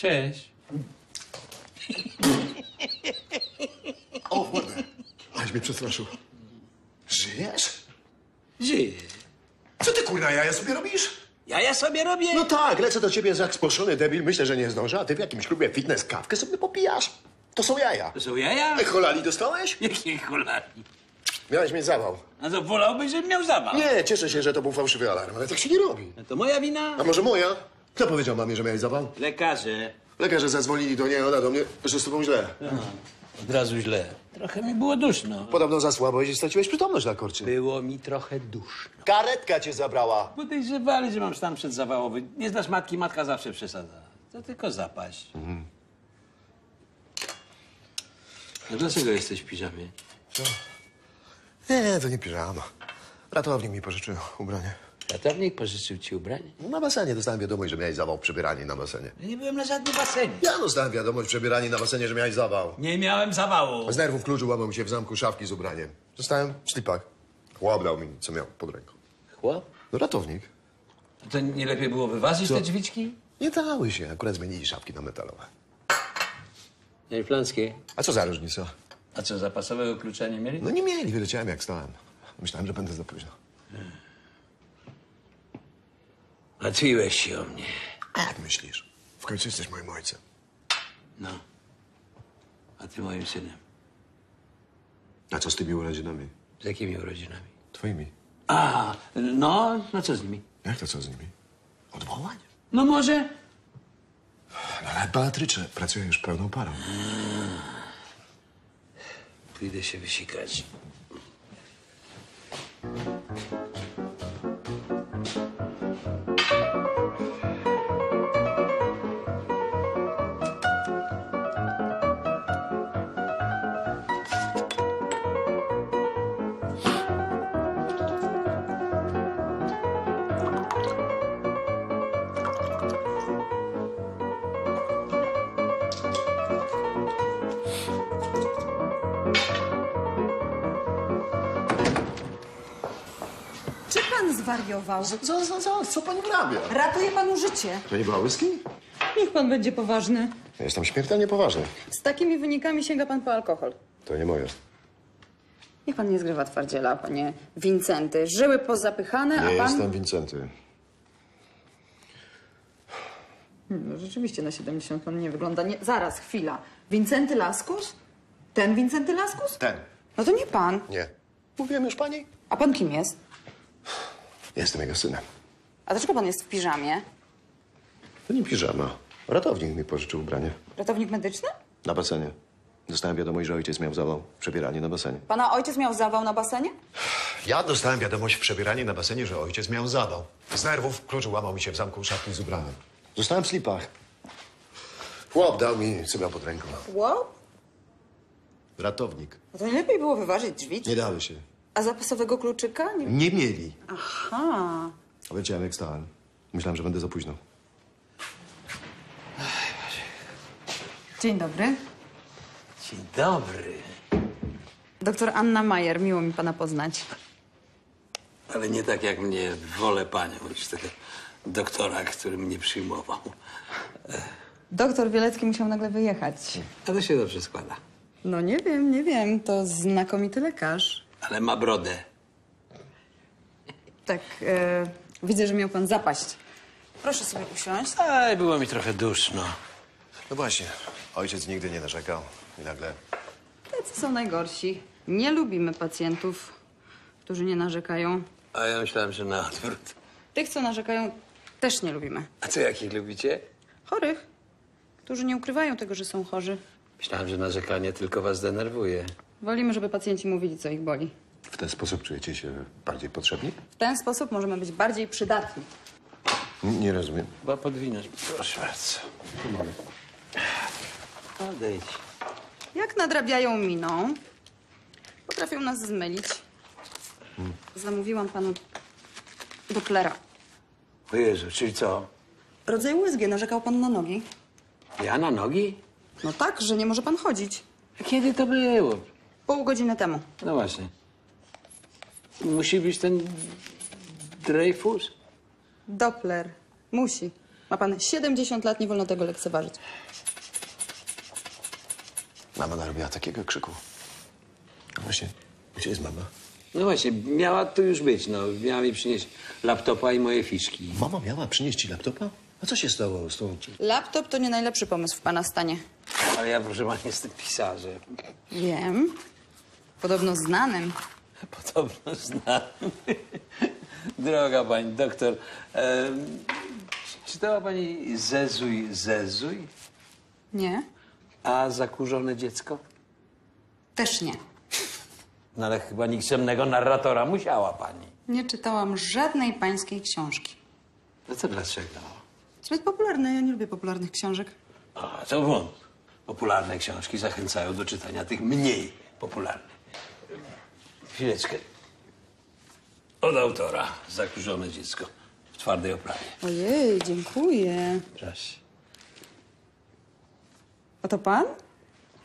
Cześć. O, ładne. Aś mnie przestraszył. Żyjesz? Żyję. Co ty kurna jaja sobie robisz? Ja ja sobie robię. No tak, lecę do ciebie jak spłoszony debil. Myślę, że nie zdążę, a ty w jakimś klubie fitness kawkę sobie popijasz. To są jaja. To są jaja? Ej, Cholali dostałeś? Jakie cholari. Miałeś mieć zawał. A to wolałbyś, żebym miał zabaw. Nie, cieszę się, że to był fałszywy alarm, ale tak się nie robi. No to moja wina? A może moja? Kto powiedział mamie, że miałeś zawał? Lekarze. Lekarze zadzwonili do niej, ona do mnie, że z tobą źle. Od razu źle. Trochę mi było duszno. Podobno za słabo i straciłeś przytomność na korcie. Było mi trochę duszno. Karetka cię zabrała. Podejrzewali, że mam stan przedzawałowy. Nie znasz matki, matka zawsze przesadza. To tylko zapaść. No dlaczego jesteś w piżamie? Nie, to nie piżama. Ratownik mi pożyczył ubranie. Ratownik pożyczył ci ubranie? Na basenie dostałem wiadomość, że miałeś zawał w przebieranie na basenie. Ja nie byłem na żadnym basenie. Ja dostałem wiadomość w przebieranie na basenie, że miałeś zawał. Nie miałem zawału. Z nerwów kluczu łamał mi się w zamku szafki z ubraniem. Dostałem slipak. Chłop dał mi, co miał pod ręką. Chłop? No ratownik. To nie lepiej było wyważyć te drzwiczki? Nie dały się, akurat zmienili szafki na metalowe. Inflanckie. A co za różnica? A co, zapasowego klucza nie mieli? No nie mieli, wyleciałem jak stałem. Myślałem, że będę za późno. Martwiłeś się o mnie. A jak myślisz? W końcu jesteś moim ojcem. No. A ty moim synem. A co z tymi urodzinami? Z jakimi urodzinami? Twoimi. A, no, no co z nimi? Jak to co z nimi? Odwołanie? No może. No ale Beatrycze pracuje już pełną parą. Pójdę się wysikać. Zwariował? Co, co, co, co pani wyrabia? Ratuje panu życie. To nie była whisky? Niech pan będzie poważny. Ja jestem śmiertelnie poważny. Z takimi wynikami sięga pan po alkohol. To nie moje. Niech pan nie zgrywa twardziela, panie Wincenty. Żyły pozapychane, Nie a pan... jestem Wincenty. Hmm, rzeczywiście na 70 pan nie wygląda. Nie... Zaraz, chwila. Wincenty Laskus? Ten Wincenty Laskus? Ten. No to nie pan. Nie. Mówiłem już pani? A pan kim jest? Jestem jego synem. A dlaczego pan jest w piżamie? To nie piżama. Ratownik mi pożyczył ubranie. Ratownik medyczny? Na basenie. Dostałem wiadomość, że ojciec miał zawał w przebieranie na basenie. Pana ojciec miał zawał na basenie? Ja dostałem wiadomość w przebieranie na basenie, że ojciec miał zawał. Z nerwów kluczu łamał mi się w zamku szafki z ubranem. Zostałem w slipach. Chłop dał mi, miał pod ręką. Wow. Ratownik. No to nie lepiej było wyważyć drzwi. Nie dały się. A zapasowego kluczyka? Nie... Nie mieli. Aha. A wiedziałem, jak stałem. Myślałem, że będę za późno. Dzień dobry. Dzień dobry. Doktor Anna Majer, miło mi pana poznać. Ale nie tak jak mnie wolę panią niż tego doktora, który mnie przyjmował. Doktor Wielecki musiał nagle wyjechać. A to się dobrze składa. No nie wiem, nie wiem. To znakomity lekarz. Ale ma brodę. Tak, e, widzę, że miał pan zapaść. Proszę sobie usiąść. Aj, było mi trochę duszno. No właśnie. Ojciec nigdy nie narzekał. I nagle... Tacy są najgorsi. Nie lubimy pacjentów, którzy nie narzekają. A ja myślałem, że na odwrót. Tych, co narzekają, też nie lubimy. A co, jakich lubicie? Chorych, którzy nie ukrywają tego, że są chorzy. Myślałem, że narzekanie tylko was denerwuje. Wolimy, żeby pacjenci mówili, co ich boli. W ten sposób czujecie się bardziej potrzebni? W ten sposób możemy być bardziej przydatni. N- Nie rozumiem. Chyba podwinąć. Proszę bardzo. Odejdź. Jak nadrabiają miną, potrafią nas zmylić. Zamówiłam panu Dopplera. O Jezu, czyli co? Rodzaj USG, narzekał pan na nogi. Ja na nogi? No tak, że nie może pan chodzić. A kiedy to było? Pół godziny temu. No właśnie. Musi być ten Dreyfus? Doppler. Musi. Ma pan 70 lat, nie wolno tego lekceważyć. Mama narobiła takiego krzyku. A Właśnie, gdzie jest mama? No właśnie, miała tu już być, no. Miała mi przynieść laptopa i moje fiszki. Mama miała przynieść ci laptopa? A co się stało z tą... Laptop to nie najlepszy pomysł w pana stanie. Ale ja, proszę pani, jestem pisarzem. Wiem. Podobno znanym. Podobno znam. Droga pani doktor, em, czytała pani Zezuj, Zezuj, Nie? a zakurzone dziecko? Też nie. No ale chyba nikczemnego narratora musiała pani. Nie czytałam żadnej pańskiej książki. No to dlaczego? Zbyt popularne, ja nie lubię popularnych książek. A, to wąt. Popularne książki zachęcają do czytania tych mniej popularnych. Chwileczkę. Od autora. Zakurzone dziecko. W twardej oprawie. Ojej, dziękuję. Proszę. A to pan?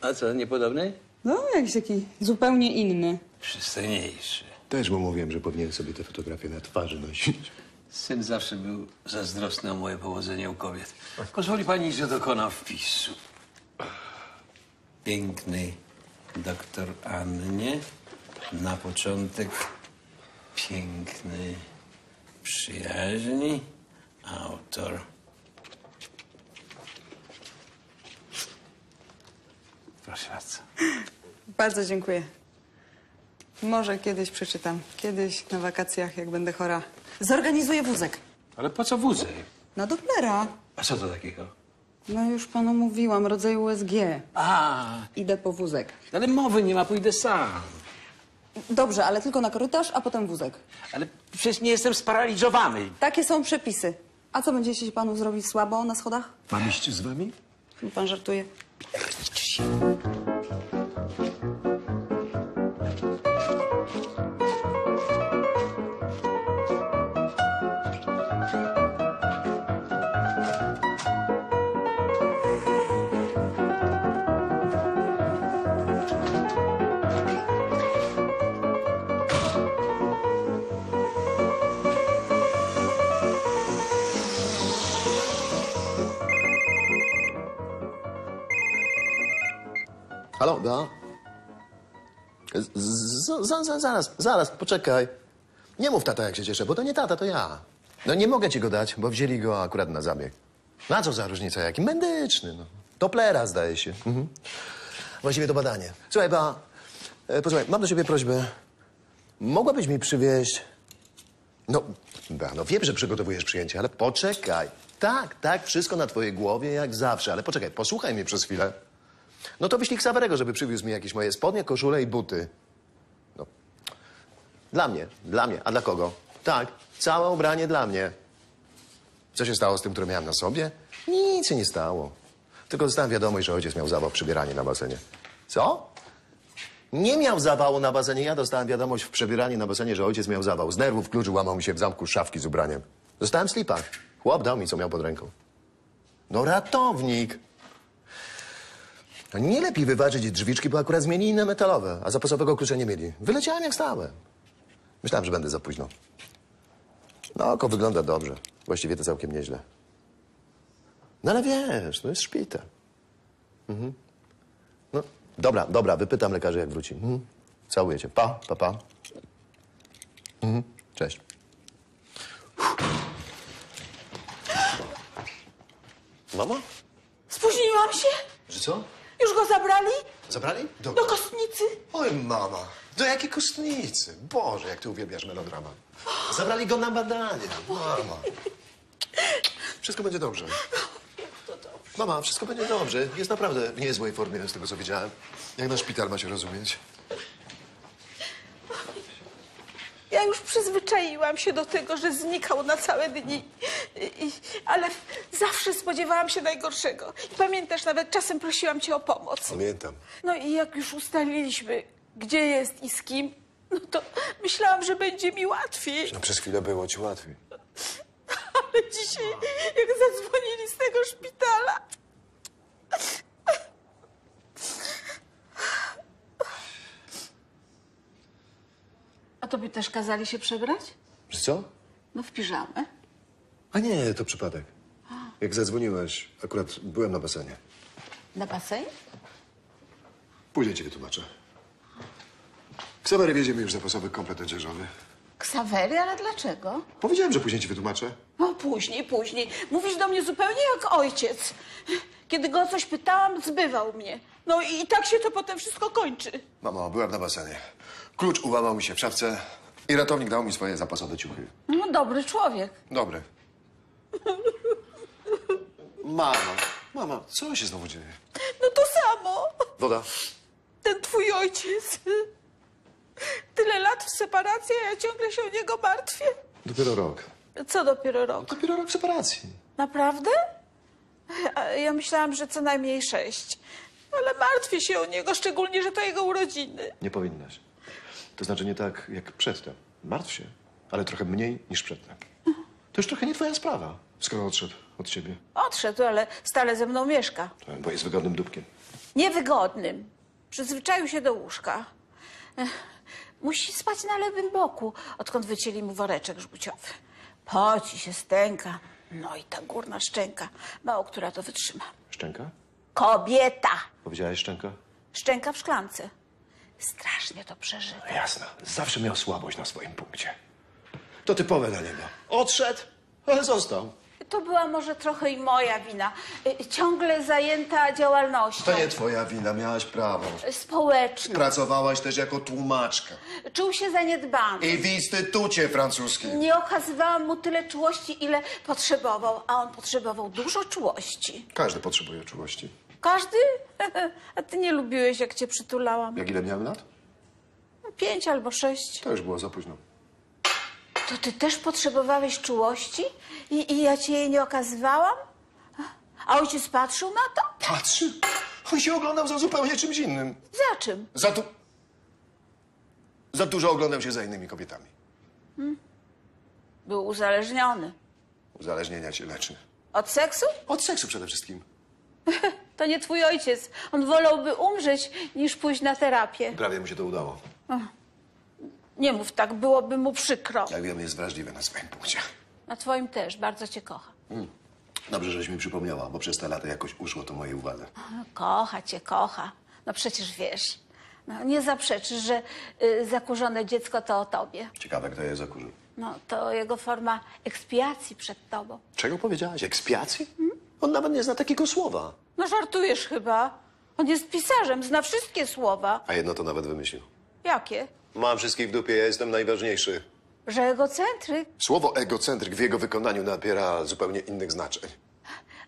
A co, niepodobny? No, jakiś taki zupełnie inny. Przystojniejszy. Też mu mówiłem, że powinien sobie te fotografie na twarzy nosić. Syn zawsze był zazdrosny o moje powodzenie u kobiet. Pozwoli pani, że dokonam wpisu. Pięknej doktor Annie. Na początek pięknej przyjaźni. Autor. Proszę bardzo. Bardzo dziękuję. Może kiedyś przeczytam. Kiedyś na wakacjach, jak będę chora. Zorganizuję wózek. Ale po co wózek? Na Dopplera. A co to takiego? No już panu mówiłam, rodzaj USG. A, Idę po wózek. ale mowy nie ma, pójdę sam. Dobrze, ale tylko na korytarz, a potem wózek. Ale przecież nie jestem sparaliżowany. Takie są przepisy. A co będzie, jeśli panu zrobi słabo na schodach? Mam iść z wami? Pan żartuje. Halo, z, za- za- zaraz, zaraz, poczekaj. Nie mów tata, jak się cieszę, bo to nie tata, to ja. No nie mogę ci go dać, bo wzięli go akurat na zabieg. Na co za różnica, jaki medyczny, no. Doplera, zdaje się. Mhm. Właściwie to badanie. Słuchaj, ba, e, posłuchaj, mam do ciebie prośbę. Mogłabyś mi przywieźć... No, ba, no wiem, że przygotowujesz przyjęcie, ale poczekaj. Tak, tak, wszystko na twojej głowie, jak zawsze, ale poczekaj, posłuchaj mnie przez chwilę. No to wyślij Ksawerego, żeby przywiózł mi jakieś moje spodnie, koszule i buty. No. Dla mnie, dla mnie. A dla kogo? Tak, całe ubranie dla mnie. Co się stało z tym, które miałem na sobie? Nic się nie stało. Tylko dostałem wiadomość, że ojciec miał zawał przebieranie na basenie. Co? Nie miał zawału na basenie. Ja dostałem wiadomość w przebieraniu na basenie, że ojciec miał zawał. Z nerwów klucz łamał mi się w zamku szafki z ubraniem. Dostałem slipach. Chłop dał mi, co miał pod ręką. No ratownik. A nie lepiej wyważyć drzwiczki, bo akurat zmienili na metalowe, a zapasowego klucza nie mieli. Wyleciałem jak stałem. Myślałem, że będę za późno. No, oko wygląda dobrze. Właściwie to całkiem nieźle. No ale wiesz, to jest szpital. Mhm. No, dobra, dobra, wypytam lekarzy, jak wróci. Mhm. Całuję cię. Pa, pa, pa. Mhm. Cześć. Mama? Spóźniłam się? Że co? Już go zabrali? Zabrali? Do kostnicy? Oj, mama, do jakiej kostnicy? Boże, jak ty uwielbiasz melodrama. Zabrali go na badanie, mama. Wszystko będzie dobrze. Mama, wszystko będzie dobrze. Jest naprawdę w niezłej formie, z tego co widziałem. Jak na szpital ma się rozumieć. Ja już przyzwyczaiłam się do tego, że znikał na całe dni. I, i, ale zawsze spodziewałam się najgorszego. I pamiętasz, nawet czasem prosiłam cię o pomoc. Pamiętam. No i jak już ustaliliśmy, gdzie jest i z kim, no to myślałam, że będzie mi łatwiej. No przez chwilę było ci łatwiej. Ale dzisiaj, jak zadzwonili z tego szpitala, A tobie też kazali się przebrać? Że co? No w piżamę. A nie, to przypadek. Jak zadzwoniłeś, akurat byłem na basenie. Na basen? Później ci wytłumaczę. Ksawery wiedzie mi już zapasowy komplet odzieżowy. Ksawery, ale dlaczego? Powiedziałem, że później ci wytłumaczę. No później, później. Mówisz do mnie zupełnie jak ojciec. Kiedy go o coś pytałam, zbywał mnie. No i tak się to potem wszystko kończy. Mamo, byłem na basenie. Klucz ułamał mi się w szafce i ratownik dał mi swoje zapasowe ciuchy. No dobry człowiek. Dobry. Mama, mama, co się znowu dzieje? No to samo. Woda. Ten twój ojciec. Tyle lat w separacji, a ja ciągle się o niego martwię. Dopiero rok. Co dopiero rok? Dopiero rok separacji. Naprawdę? A Ja myślałam, że co najmniej sześć. Ale martwię się o niego, szczególnie, że to jego urodziny. Nie powinnaś. To znaczy nie tak jak przedtem. Martw się, ale trochę mniej niż przedtem. To już trochę nie twoja sprawa, skoro odszedł od ciebie. Odszedł, ale stale ze mną mieszka. Bo jest wygodnym dupkiem. Niewygodnym. Przyzwyczaił się do łóżka. Ech, Musi spać na lewym boku, odkąd wycięli mu woreczek żbuciowy. Poci się, stęka. No i ta górna szczęka. Mało która to wytrzyma. Szczęka? Kobieta! Powiedziałaś szczęka? Szczęka w szklance. Strasznie to przeżywa. No jasne. Zawsze miał słabość na swoim punkcie. To typowe dla niego. Odszedł, ale został. To była może trochę i moja wina. Y, Ciągle zajęta działalnością To nie twoja wina, miałaś prawo. społeczną. Pracowałaś też jako tłumaczka. Czuł się zaniedbany. I w instytucie francuskim. Nie okazywałam mu tyle czułości, ile potrzebował, a on potrzebował dużo czułości. Każdy potrzebuje czułości. Każdy? A ty nie lubiłeś, jak cię przytulałam. Jak ile miałem lat? Pięć albo sześć. To już było za późno. To ty też potrzebowałeś czułości? I, I ja ci jej nie okazywałam? A ojciec patrzył na to? Patrzy. On się oglądał za zupełnie czymś innym. Za czym? Za tu... Za dużo oglądał się za innymi kobietami. Był uzależniony. Uzależnienia cię leczy. Od seksu? Od seksu przede wszystkim. To nie twój ojciec. On wolałby umrzeć, niż pójść na terapię. Prawie mu się to udało. Nie mów tak, byłoby mu przykro. Jak wiem, jest wrażliwy na swoim punkcie. Na twoim też, bardzo cię kocha. Dobrze, żeś mi przypomniała, bo przez te lata jakoś uszło to mojej uwadze. No, Kocha cię, kocha. No przecież wiesz. No, nie zaprzeczysz, że y, zakurzone dziecko to o tobie. Ciekawe, kto je zakurzył. No, to jego forma ekspiacji przed tobą. Czego powiedziałaś? Ekspiacji? On nawet nie zna takiego słowa. No żartujesz chyba. On jest pisarzem, zna wszystkie słowa. A jedno to nawet wymyślił. Jakie? Mam wszystkich w dupie, ja jestem najważniejszy. Że egocentryk. Słowo egocentryk w jego wykonaniu nabiera zupełnie innych znaczeń.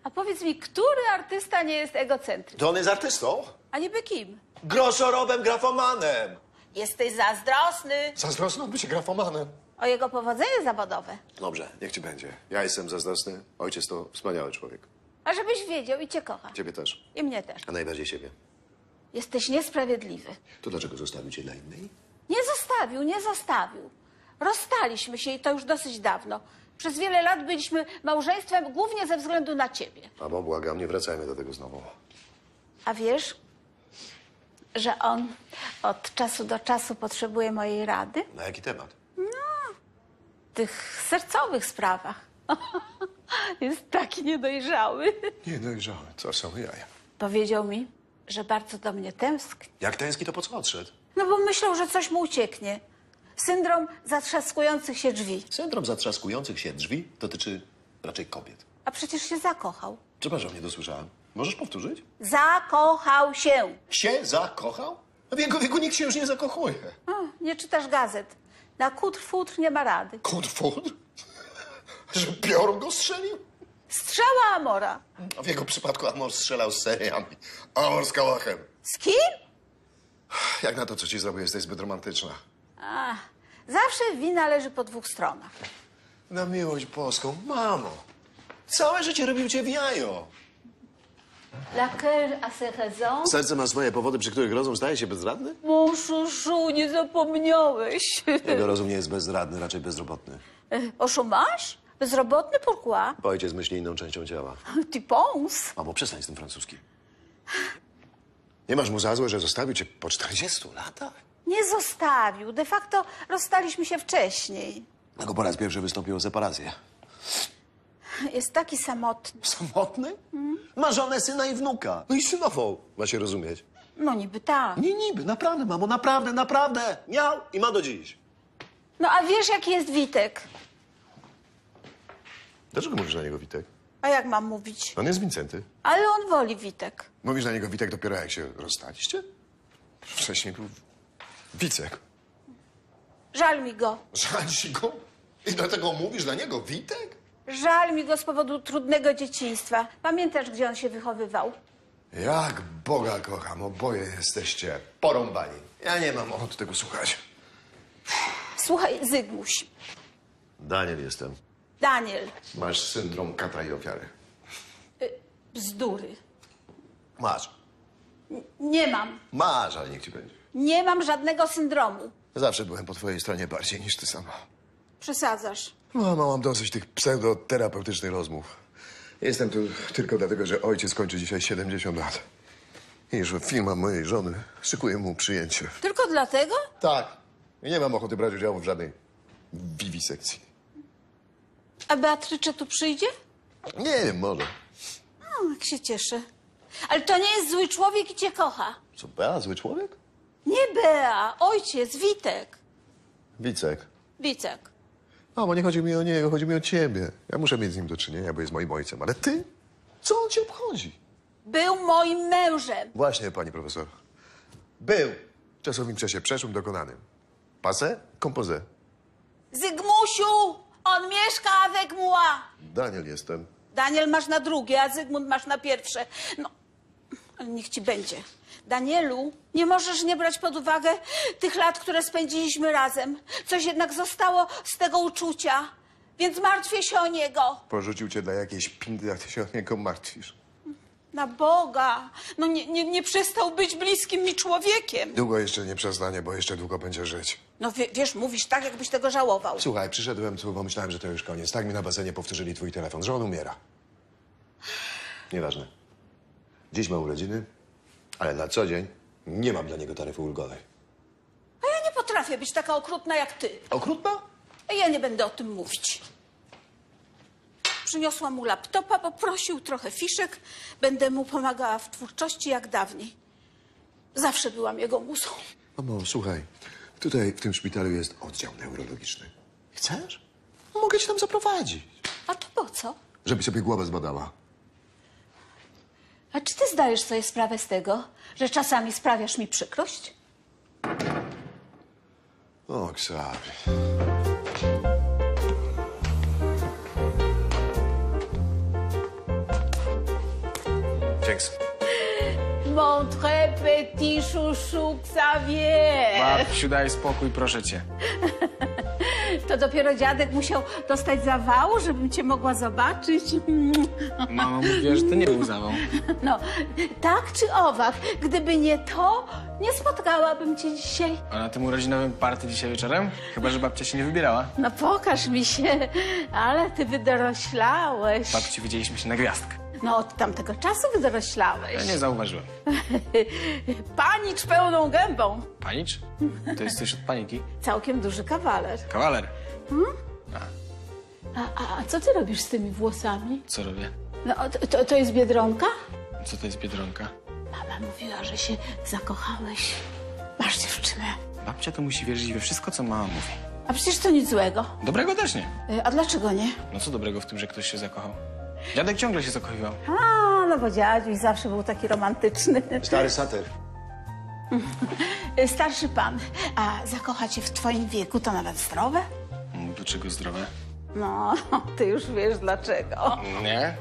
A powiedz mi, który artysta nie jest egocentryk? To on jest artystą? A niby kim? Grosorowem grafomanem. Jesteś zazdrosny Zazdrosno być grafomanem. o jego powodzenie zawodowe. Dobrze, niech ci będzie. Ja jestem zazdrosny, ojciec to wspaniały człowiek. A żebyś wiedział i cię kocha. Ciebie też, I mnie też. a najbardziej siebie. Jesteś niesprawiedliwy. To dlaczego zostawił cię dla innej? Nie zostawił, nie zostawił. Rozstaliśmy się i to już dosyć dawno. Przez wiele lat byliśmy małżeństwem głównie ze względu na ciebie. Mamo, błagam, nie wracajmy do tego znowu. A wiesz, że on od czasu do czasu potrzebuje mojej rady Na jaki temat? w tych sercowych sprawach. Jest taki niedojrzały. Nie dojrzały, co są jaja. Powiedział mi, że bardzo do mnie tęskni. Jak tęskni, to po co odszedł? No bo myślał, że coś mu ucieknie. Syndrom zatrzaskujących się drzwi. Syndrom zatrzaskujących się drzwi dotyczy raczej kobiet. A przecież się zakochał. Przepraszam, nie dosłyszałem. Możesz powtórzyć? Zakochał się. Się zakochał? W jego wieku nikt się już nie zakochuje. O, nie czytasz gazet. Na kutr futr nie ma rady. Kutwód? Że piorun go strzelił? Strzała Amora. A w jego przypadku Amor strzelał z seriami. Amor z kałachem. Z kim? Jak na to, co ci zrobił, jesteś zbyt romantyczna. A, zawsze wina leży po dwóch stronach. Na miłość boską, mamo. Całe życie robił cię w jajo. La coeur a ses raisons. Serce ma swoje powody, przy których rozum staje się bezradny? Mon chouchou, nie zapomniałeś. Jego rozum nie jest bezradny, raczej bezrobotny. O chômage? Bezrobotny pourquoi? Bo ojciec myśli inną częścią ciała. Tu penses? Mamo, przestań z tym francuskim. Nie masz mu za złe, że zostawił cię po 40 latach? Nie zostawił. De facto rozstaliśmy się wcześniej. Tego po raz pierwszy wystąpił o separację. Jest taki samotny. Samotny? Ma żonę, syna i wnuka. No i synową, ma się rozumieć. No niby tak. Nie niby, naprawdę, mamo, naprawdę, naprawdę. Miał i ma do dziś. No a wiesz, jaki jest Witek? Dlaczego mówisz na niego Witek? A jak mam mówić? On jest Wincenty. Ale on woli Witek. Mówisz na niego Witek dopiero jak się rozstaliście? Wcześniej był Wicek. Żal mi go. Żal ci go? I dlatego mówisz na niego Witek? Żal mi go z powodu trudnego dzieciństwa. Pamiętasz, gdzie on się wychowywał? Jak Boga kocham, oboje jesteście porąbani. Ja nie mam ochoty tego słuchać. Słuchaj, Zygmuś, Daniel jestem. Daniel, Masz syndrom kata i ofiary. bzdury. Masz. Nie mam. Masz, ale niech ci będzie. Nie mam żadnego syndromu. Zawsze byłem po twojej stronie bardziej niż ty sama. Przesadzasz. Mama, mam dosyć tych pseudoterapeutycznych rozmów. Jestem tu tylko dlatego, że ojciec kończy dzisiaj 70 lat. I że firma mojej żony szykuje mu przyjęcie. Tylko dlatego? Tak. I nie mam ochoty brać udziału w żadnej wiwisekcji. A Beatrycze tu przyjdzie? Nie wiem, może. O, jak się cieszę. Ale to nie jest zły człowiek i cię kocha. Co, Bea, zły człowiek? Nie Bea, ojciec, Witek. Wicek. Wicek. A, bo nie chodzi mi o niego, chodzi mi o ciebie. Ja muszę mieć z nim do czynienia, bo jest moim ojcem. Ale ty? Co on ci obchodzi? Był moim mężem. Właśnie, pani profesor. Był. W czasowym czasie przeszłym dokonanym. Pase, kompoze. Zygmusiu, on mieszka avec moi. Daniel jestem. Daniel masz na drugie, a Zygmunt masz na pierwsze. No, ale niech ci będzie. Danielu, nie możesz nie brać pod uwagę tych lat, które spędziliśmy razem. Coś jednak zostało z tego uczucia, więc martwię się o niego. Porzucił cię dla jakiejś pindy, a ty się o niego martwisz. Na Boga, no nie, nie, nie przestał być bliskim mi człowiekiem. Długo jeszcze nie przestanie, bo jeszcze długo będzie żyć. No wie, wiesz, mówisz tak, jakbyś tego żałował. Słuchaj, przyszedłem tu, bo myślałem, że to już koniec. Tak mi na basenie powtórzyli twój telefon, że on umiera. Nieważne. Dziś ma urodziny, ale na co dzień nie mam dla niego taryfy ulgowej. A ja nie potrafię być taka okrutna jak ty. Okrutna? Ja nie będę o tym mówić. Przyniosłam mu laptopa, poprosił trochę fiszek. Będę mu pomagała w twórczości jak dawniej. Zawsze byłam jego muzą. Mamo, słuchaj, tutaj w tym szpitalu jest oddział neurologiczny. Chcesz? Mogę cię tam zaprowadzić. A to po co? Żeby sobie głowę zbadała. A czy ty zdajesz sobie sprawę z tego, że czasami sprawiasz mi przykrość? O, Ksawy. Dzięki. Mon très petit chouchou Xavier. Babciu, daj spokój, proszę cię. To dopiero dziadek musiał dostać zawału, żebym cię mogła zobaczyć. Mama mówiła, że to nie był zawał. No, tak czy owak, gdyby nie to, nie spotkałabym cię dzisiaj. A na tym urodzinowym party dzisiaj wieczorem? Chyba, że babcia się nie wybierała. No pokaż mi się, ale ty wydoroślałeś. Babci widzieliśmy się na gwiazdkę. No od tamtego czasu wydoroślałeś. Ja nie zauważyłem. Panicz pełną gębą. Panicz? To jest coś od paniki. Całkiem duży kawaler. Kawaler. A, a, a co ty robisz z tymi włosami? Co robię? No to, to, to jest Biedronka? Co to jest Biedronka? Mama mówiła, że się zakochałeś. Masz dziewczynę. Babcia to musi wierzyć we wszystko, co mama mówi. A przecież to nic złego. Dobrego też nie. Y, A dlaczego nie? No co dobrego w tym, że ktoś się zakochał? Dziadek ciągle się zakochiwał. A, no bo dziadziuś zawsze był taki romantyczny. Stary satyr. Starszy pan, a zakochać się w twoim wieku to nawet zdrowe? Mm, Dlaczego zdrowe? No, ty już wiesz dlaczego. Nie?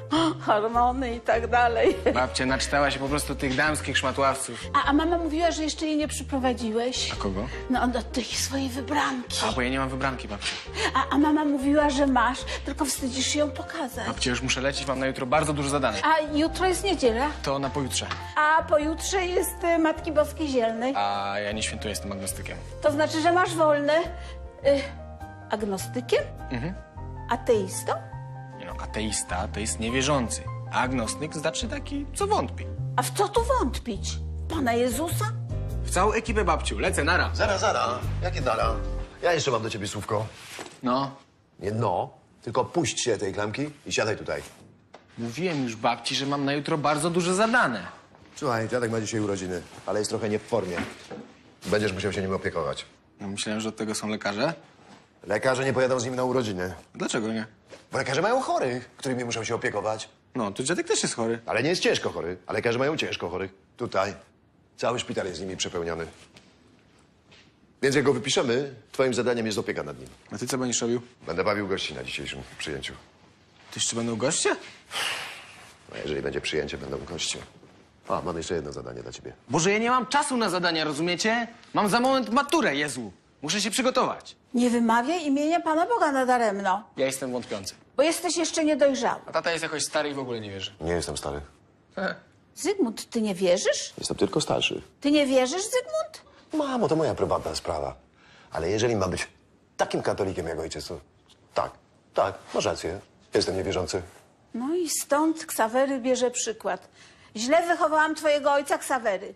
Hormony i tak dalej. Babcia naczytała się po prostu tych damskich szmatławców. A, a mama mówiła, że jeszcze jej nie przyprowadziłeś. A kogo? No, do tej swojej wybranki. A, bo ja nie mam wybranki, babcia. A, a mama mówiła, że masz, tylko wstydzisz się ją pokazać. Babcia, już muszę lecieć, mam na jutro bardzo dużo zadanek. A jutro jest niedziela, To na pojutrze. a pojutrze jest y, Matki Boskiej Zielnej. A ja nie świętuję, jestem agnostykiem. To znaczy, że masz wolne. Y, agnostykiem? Mhm. Ateistą? Nie no, ateista to jest niewierzący. A agnostyk znaczy taki, co wątpi. A w co tu wątpić? W Pana Jezusa? W całą ekipę babciu, lecę, nara. Zara, zara. Jakie dara? Ja jeszcze mam do ciebie słówko. No, Nie no, Tylko puść się tej klamki i siadaj tutaj. Mówiłem już babci, że mam na jutro bardzo dużo zadane. Słuchaj, dziadek ma dzisiaj urodziny, ale jest trochę nie w formie. Będziesz musiał się nim opiekować. Ja myślałem, że od tego są lekarze. Lekarze nie pojadą z nim na urodziny. Dlaczego nie? Bo lekarze mają chorych, którymi muszą się opiekować. No, to dziadek też jest chory. Ale nie jest ciężko chory, a lekarze mają ciężko chorych. Tutaj. Cały szpital jest z nimi przepełniony. Więc jak go wypiszemy, twoim zadaniem jest opieka nad nim. A ty co będziesz robił? Będę bawił gości na dzisiejszym przyjęciu. To jeszcze będą goście? A jeżeli będzie przyjęcie, będą goście. A, mam jeszcze jedno zadanie dla ciebie. Boże, ja nie mam czasu na zadania, rozumiecie? Mam za moment maturę, Jezu. Muszę się przygotować. Nie wymawiaj imienia Pana Boga nadaremno, Ja jestem wątpiący. bo jesteś jeszcze niedojrzały. A tata jest jakoś stary i w ogóle nie wierzy. Nie jestem stary. Zygmunt, ty nie wierzysz? Jestem tylko starszy. Ty nie wierzysz, Zygmunt? Mamo, to moja prywatna sprawa. Ale jeżeli mam być takim katolikiem jak ojciec, to tak, tak, masz rację. Jestem niewierzący. No i stąd Ksawery bierze przykład. Źle wychowałam twojego ojca Ksawery.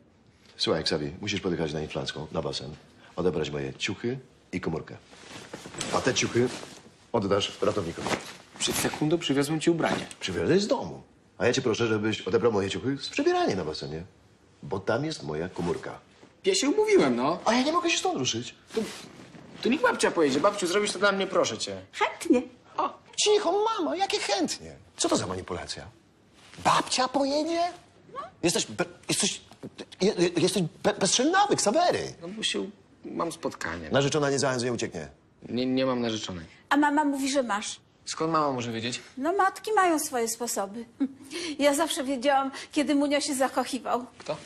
Słuchaj, Ksawi, musisz podjechać na inflancką, na basen, odebrać moje ciuchy i komórkę. A te ciuchy oddasz ratownikom. Przed sekundą przywiozłem ci ubranie. Przywiozłeś z domu. A ja cię proszę, żebyś odebrał moje ciuchy z przebierania na basenie. Bo tam jest moja komórka. Ja się umówiłem, no. A ja nie mogę się stąd ruszyć. To, to niech babcia pojedzie. Babciu, zrobisz to dla mnie, proszę cię. Chętnie. O, Cicho, mamo, jakie chętnie. Co to za manipulacja? Babcia pojedzie? Jesteś, be, jesteś, je, je- jesteś be, bezczelnawy, Ksawery. no bo się... Mam spotkanie. Narzeczona nie zaraz nie ucieknie. Nie, nie mam narzeczonej. A mama mówi, że masz. Skąd mama może wiedzieć? No matki mają swoje sposoby. Ja zawsze wiedziałam, kiedy Munio się zakochiwał. Kto?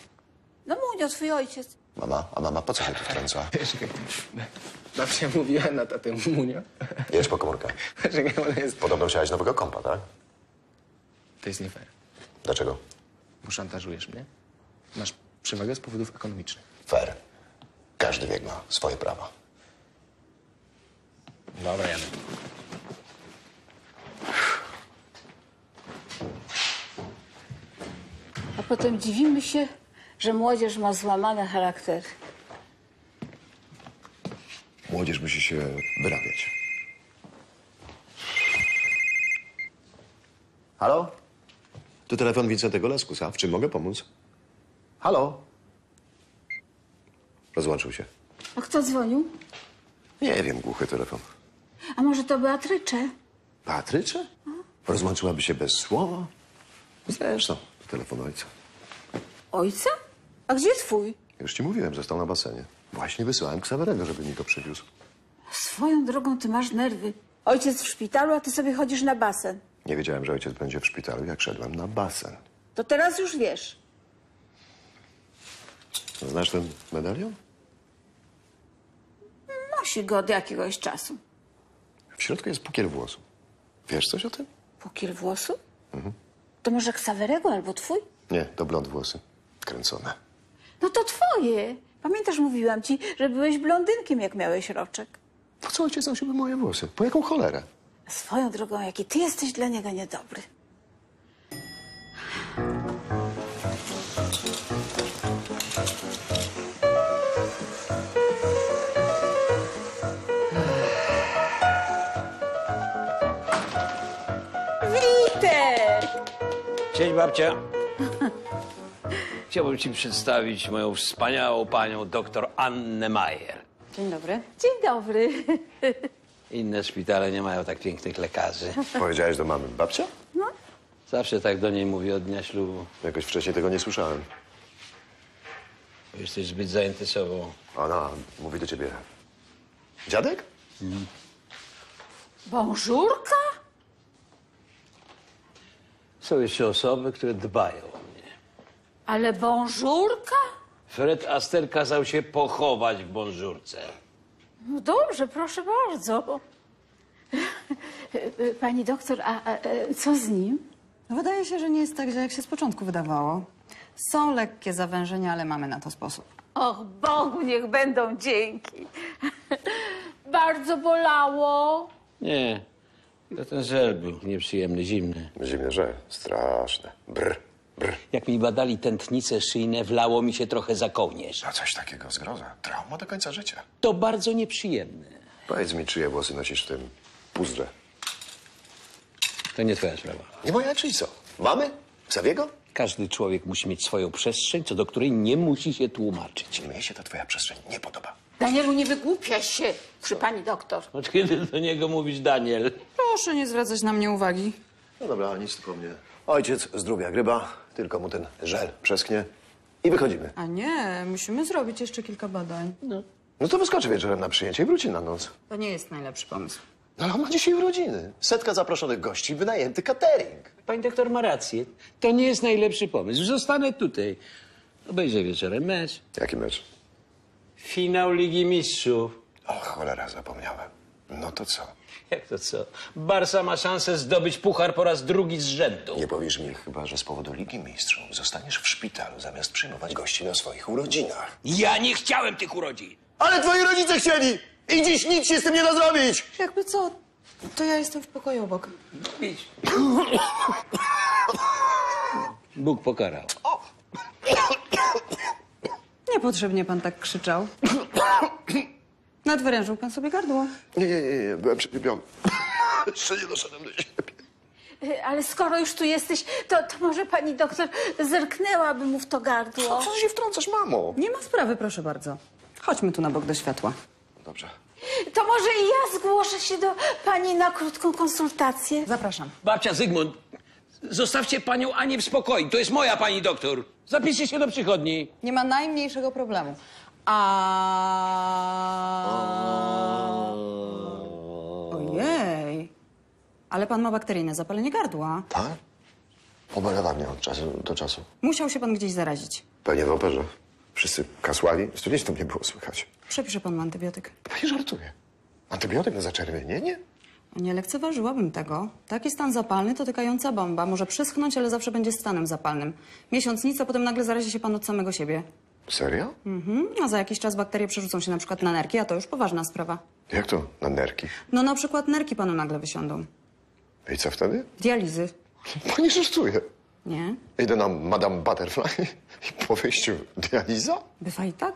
No Munio, twój ojciec. Mama, a mama po co się tu wtrąca? Czekaj. Babcia mówiła na tatę Munio. Jedź po komórkę. Czekaj, ona jest... Podobno chciałaś nowego kompa, tak? To jest nie fair, Dlaczego? bo szantażujesz mnie. Masz przewagę z powodów ekonomicznych. Fair. Każdy wiek ma swoje prawa. Dobra, jadę. A potem dziwimy się, że młodzież ma złamane charaktery. Młodzież musi się wyrabiać. Halo? Tu telefon Wincentego Laskusa. W czym mogę pomóc? Halo? Rozłączył się. A kto dzwonił? Nie wiem, głuchy telefon. A może to Beatrycze? Patrycze? Rozłączyłaby się bez słowa? Zresztą, to telefon ojca. Ojca? A gdzie twój? Już ci mówiłem, został na basenie. Właśnie wysłałem Ksawerego, żeby mi go przywiózł. Swoją drogą ty masz nerwy. Ojciec w szpitalu, a ty sobie chodzisz na basen. Nie wiedziałem, że ojciec będzie w szpitalu, jak szedłem na basen. To teraz już wiesz. Znasz ten medalion? Nosi go od jakiegoś czasu. W środku jest pukiel włosu. Wiesz coś o tym? Pukiel włosu? To może Ksawerego albo twój? Nie, to blond włosy. Kręcone. No to twoje. Pamiętasz, mówiłam ci, że byłeś blondynkiem, jak miałeś roczek. Po co ojciec nosiłby moje włosy? Po jaką cholerę? Swoją drogą, jaki ty jesteś dla niego niedobry. Cześć babcia. Chciałbym ci przedstawić moją wspaniałą panią doktor Annę Majer. Dzień dobry. Dzień dobry. Inne szpitale nie mają tak pięknych lekarzy. Powiedziałeś do mamy. Babcia? Zawsze tak do niej mówię od dnia ślubu. Jakoś wcześniej tego nie słyszałem. Jesteś zbyt zajęty sobą. Ona mówi do ciebie. Dziadek? Bonżurka? Są jeszcze osoby, które dbają o mnie. Ale bonżurka? Fred Aster kazał się pochować w bonżurce. No dobrze, proszę bardzo. Pani doktor, a, a e, co z nim? Wydaje się, że nie jest tak źle, jak się z początku wydawało. Są lekkie zawężenia, ale mamy na to sposób. Och, Bogu niech będą dzięki. Bardzo bolało. Nie, to ten żel był nieprzyjemny, zimny. Zimne, że? Straszne. Brr, brr. Jak mi badali tętnice szyjne, wlało mi się trochę za kołnierz. A coś takiego, zgroza. Trauma do końca życia. To bardzo nieprzyjemne. Powiedz mi, czyje włosy nosisz w tym puzdrze? To nie twoja sprawa. Nie moja, czyli co? Mamy? Xaviego? Każdy człowiek musi mieć swoją przestrzeń, co do której nie musi się tłumaczyć. Mnie się ta twoja przestrzeń nie podoba. Danielu, nie wygłupiaj się przy pani doktor. Od kiedy do niego mówisz Daniel? Proszę nie zwracać na mnie uwagi. No dobra, nic tylko mnie. Ojciec zdrowia gryba, tylko mu ten żel przesknie i wychodzimy. A nie, musimy zrobić jeszcze kilka badań. No to wyskoczy wieczorem na przyjęcie i wróci na noc. To nie jest najlepszy pomysł. No ale on ma dzisiaj urodziny. Setka zaproszonych gości, wynajęty catering. Pani doktor ma rację. To nie jest najlepszy pomysł. Zostanę tutaj. Obejrzę wieczorem mecz. Jaki mecz? Finał Ligi Mistrzów. O, cholera, zapomniałem. No to co? Jak to co? Barsa ma szansę zdobyć puchar po raz drugi z rzędu. Nie powiesz mi chyba, że z powodu Ligi Mistrzów zostaniesz w szpitalu zamiast przyjmować gości na swoich urodzinach. Ja nie chciałem tych urodzin. Ale twoi rodzice chcieli! I dziś nic się z tym nie da zrobić! Jakby co, to ja jestem w pokoju obok. Idź. Bóg pokarał. Niepotrzebnie pan tak krzyczał. Nadwyrężył pan sobie gardło. Nie, nie, nie, nie. byłem przepipiony. Jeszcze nie doszedłem do siebie. Y, Ale skoro już tu jesteś, to, to może pani doktor zerknęłaby mu w to gardło. Co ty się wtrącasz, mamo? Nie ma sprawy, proszę bardzo. Chodźmy tu na bok do światła. Dobrze. To może i ja zgłoszę się do pani na krótką konsultację. Zapraszam. Babcia Zygmunt, zostawcie panią Anię w spokoju. To jest moja pani doktor. Zapiszcie się do przychodni. Nie ma najmniejszego problemu. A... Ojej. Ale pan ma bakteryjne zapalenie gardła. Tak? Obolewa mnie od czasu do czasu. Musiał się pan gdzieś zarazić. Pewnie w operze. Wszyscy kasłali. Z gdzieś tam nie było słychać. Przepisze pan mu antybiotyk. Pani żartuje. Antybiotyk na zaczerwienienie? Nie lekceważyłabym tego. Taki stan zapalny to tykająca bomba. Może przyschnąć, ale zawsze będzie stanem zapalnym. Miesiąc nic, a potem nagle zarazi się pan od samego siebie. Serio? Mhm. A za jakiś czas bakterie przerzucą się na przykład na nerki, a to już poważna sprawa. Jak to? Na nerki? No na przykład nerki panu nagle wysiądą. I co wtedy? Dializy. Pani żartuje. Nie? Idę na Madame Butterfly i po wyjściu dializa? Bywa i tak?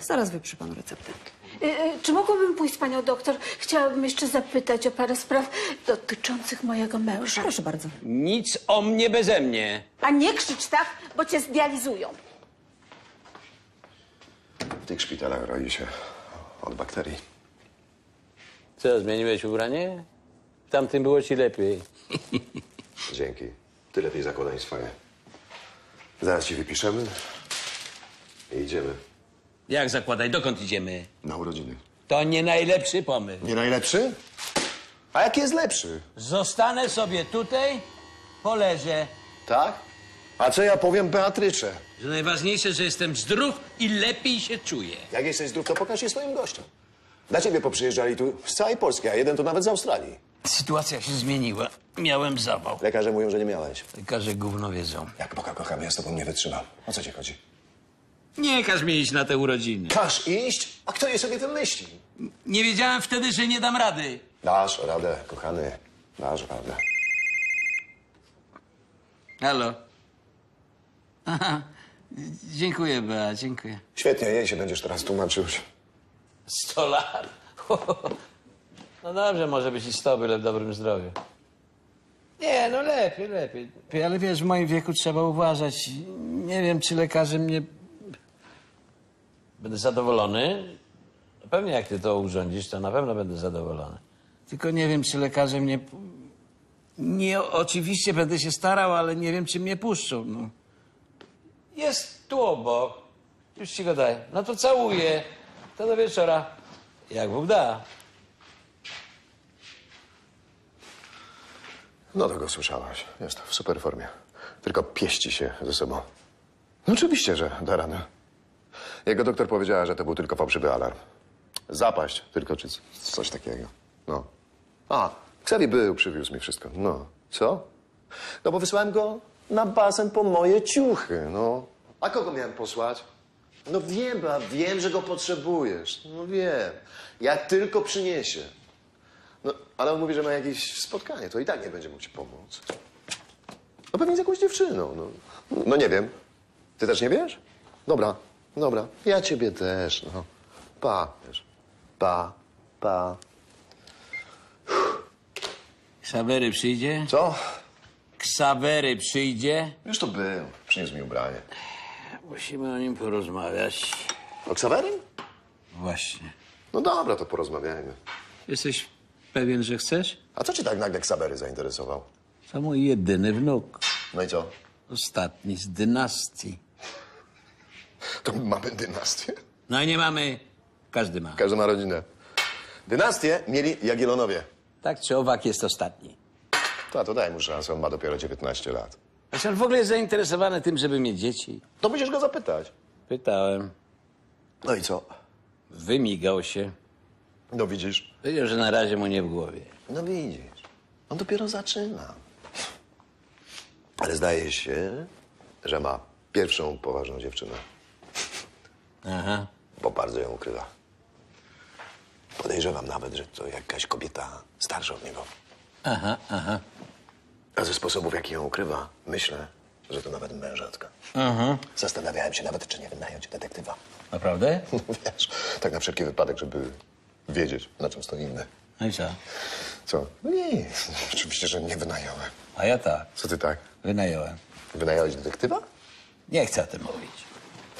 Zaraz wyprzy pan receptę. Y, y, Czy mogłabym pójść z panią doktor? Chciałabym jeszcze zapytać o parę spraw dotyczących mojego męża. Proszę bardzo. Nic o mnie beze mnie. A nie krzycz tak, bo cię zdializują. W tych szpitalach roi się od bakterii. Co, zmieniłeś ubranie? W tamtym było ci lepiej. Dzięki. Ty lepiej zakładaj swoje. Zaraz ci wypiszemy i idziemy Jak zakładaj, dokąd idziemy? na urodziny. To nie najlepszy pomysł. Nie najlepszy? A jaki jest lepszy? Zostanę sobie tutaj, poleżę. Tak? A co ja powiem Beatrycze? Że najważniejsze, że jestem zdrów i lepiej się czuję. Jak jesteś zdrów, to pokaż je swoim gościom. Dla ciebie poprzyjeżdżali tu z całej Polski, a jeden to nawet z Australii. Sytuacja się zmieniła. Miałem zawał. Lekarze mówią, że nie miałeś. Lekarze gówno wiedzą. Jak Boga kocham, ja z tobą nie wytrzymam. O co ci chodzi? Nie każ mi iść na te urodziny. Każ iść? A kto je sobie wymyśli? Nie wiedziałem wtedy, że nie dam rady. Dasz radę, kochany. Dasz radę. Halo. Aha. Dziękuję, Bea, dziękuję. Świetnie, jej się będziesz teraz tłumaczył. Sto lat. No dobrze, może być i sto, byle w dobrym zdrowiu. Nie, no lepiej, lepiej. Ale wiesz, w moim wieku trzeba uważać. Nie wiem, czy lekarze mnie... Będę zadowolony? Pewnie jak ty to urządzisz, to na pewno będę zadowolony. Tylko nie wiem, czy lekarze mnie... Nie, oczywiście będę się starał, ale nie wiem, czy mnie puszczą. No. Jest tu obok. Już ci go daj. No to całuję. To do wieczora. Jak Bóg da. No to go słyszałaś. Jest w super formie. Tylko pieści się ze sobą. No oczywiście, że da radę. Jego doktor powiedziała, że to był tylko fałszywy alarm. Zapaść tylko, czy coś takiego. No. A, Xavi był, przywiózł mi wszystko. No. Co? No bo wysłałem go na basen po moje ciuchy, no. A kogo miałem posłać? No wiem, ba, wiem, że go potrzebujesz. No wiem. Ja tylko przyniesie. No, ale on mówi, że ma jakieś spotkanie, to i tak nie będzie mógł ci pomóc. No pewnie z jakąś dziewczyną, no. No nie wiem. Ty też nie wiesz? Dobra, dobra. Ja ciebie też, no. Pa, wiesz. Pa, pa. Ksawery przyjdzie? Co? Ksawery przyjdzie? Już to był. Przyniósł mi ubranie. Musimy o nim porozmawiać. O Ksawerym? Właśnie. No dobra, to porozmawiajmy. Jesteś pewien, że chcesz? A co ci tak nagle Ksawery zainteresował? To mój jedyny wnuk. No i co? Ostatni z dynastii. To my mamy dynastię. No i nie mamy. Każdy ma. Każdy ma rodzinę. Dynastię mieli Jagiellonowie. Tak czy owak jest ostatni. To, to daj mu szansę, on ma dopiero 19 lat. A czy on w ogóle jest zainteresowany tym, żeby mieć dzieci? To musisz go zapytać. Pytałem. No i co? Wymigał się. No widzisz. Powiedział, że na razie mu nie w głowie. No widzisz. On dopiero zaczyna. Ale zdaje się, że ma pierwszą poważną dziewczynę, Aha. bo bardzo ją ukrywa. Podejrzewam nawet, że to jakaś kobieta starsza od niego. Aha, aha. A ze sposobów, jaki ją ukrywa, myślę, że to nawet mężatka. Zastanawiałem się nawet, czy nie wynająć detektywa. Naprawdę? Wiesz, tak na wszelki wypadek, żeby wiedzieć, na czym stoimy. No i co? Co? No nie, oczywiście, że nie wynająłem. A ja tak. Co ty tak? Wynająłem. Wynająłeś detektywa? Nie chcę o tym mówić.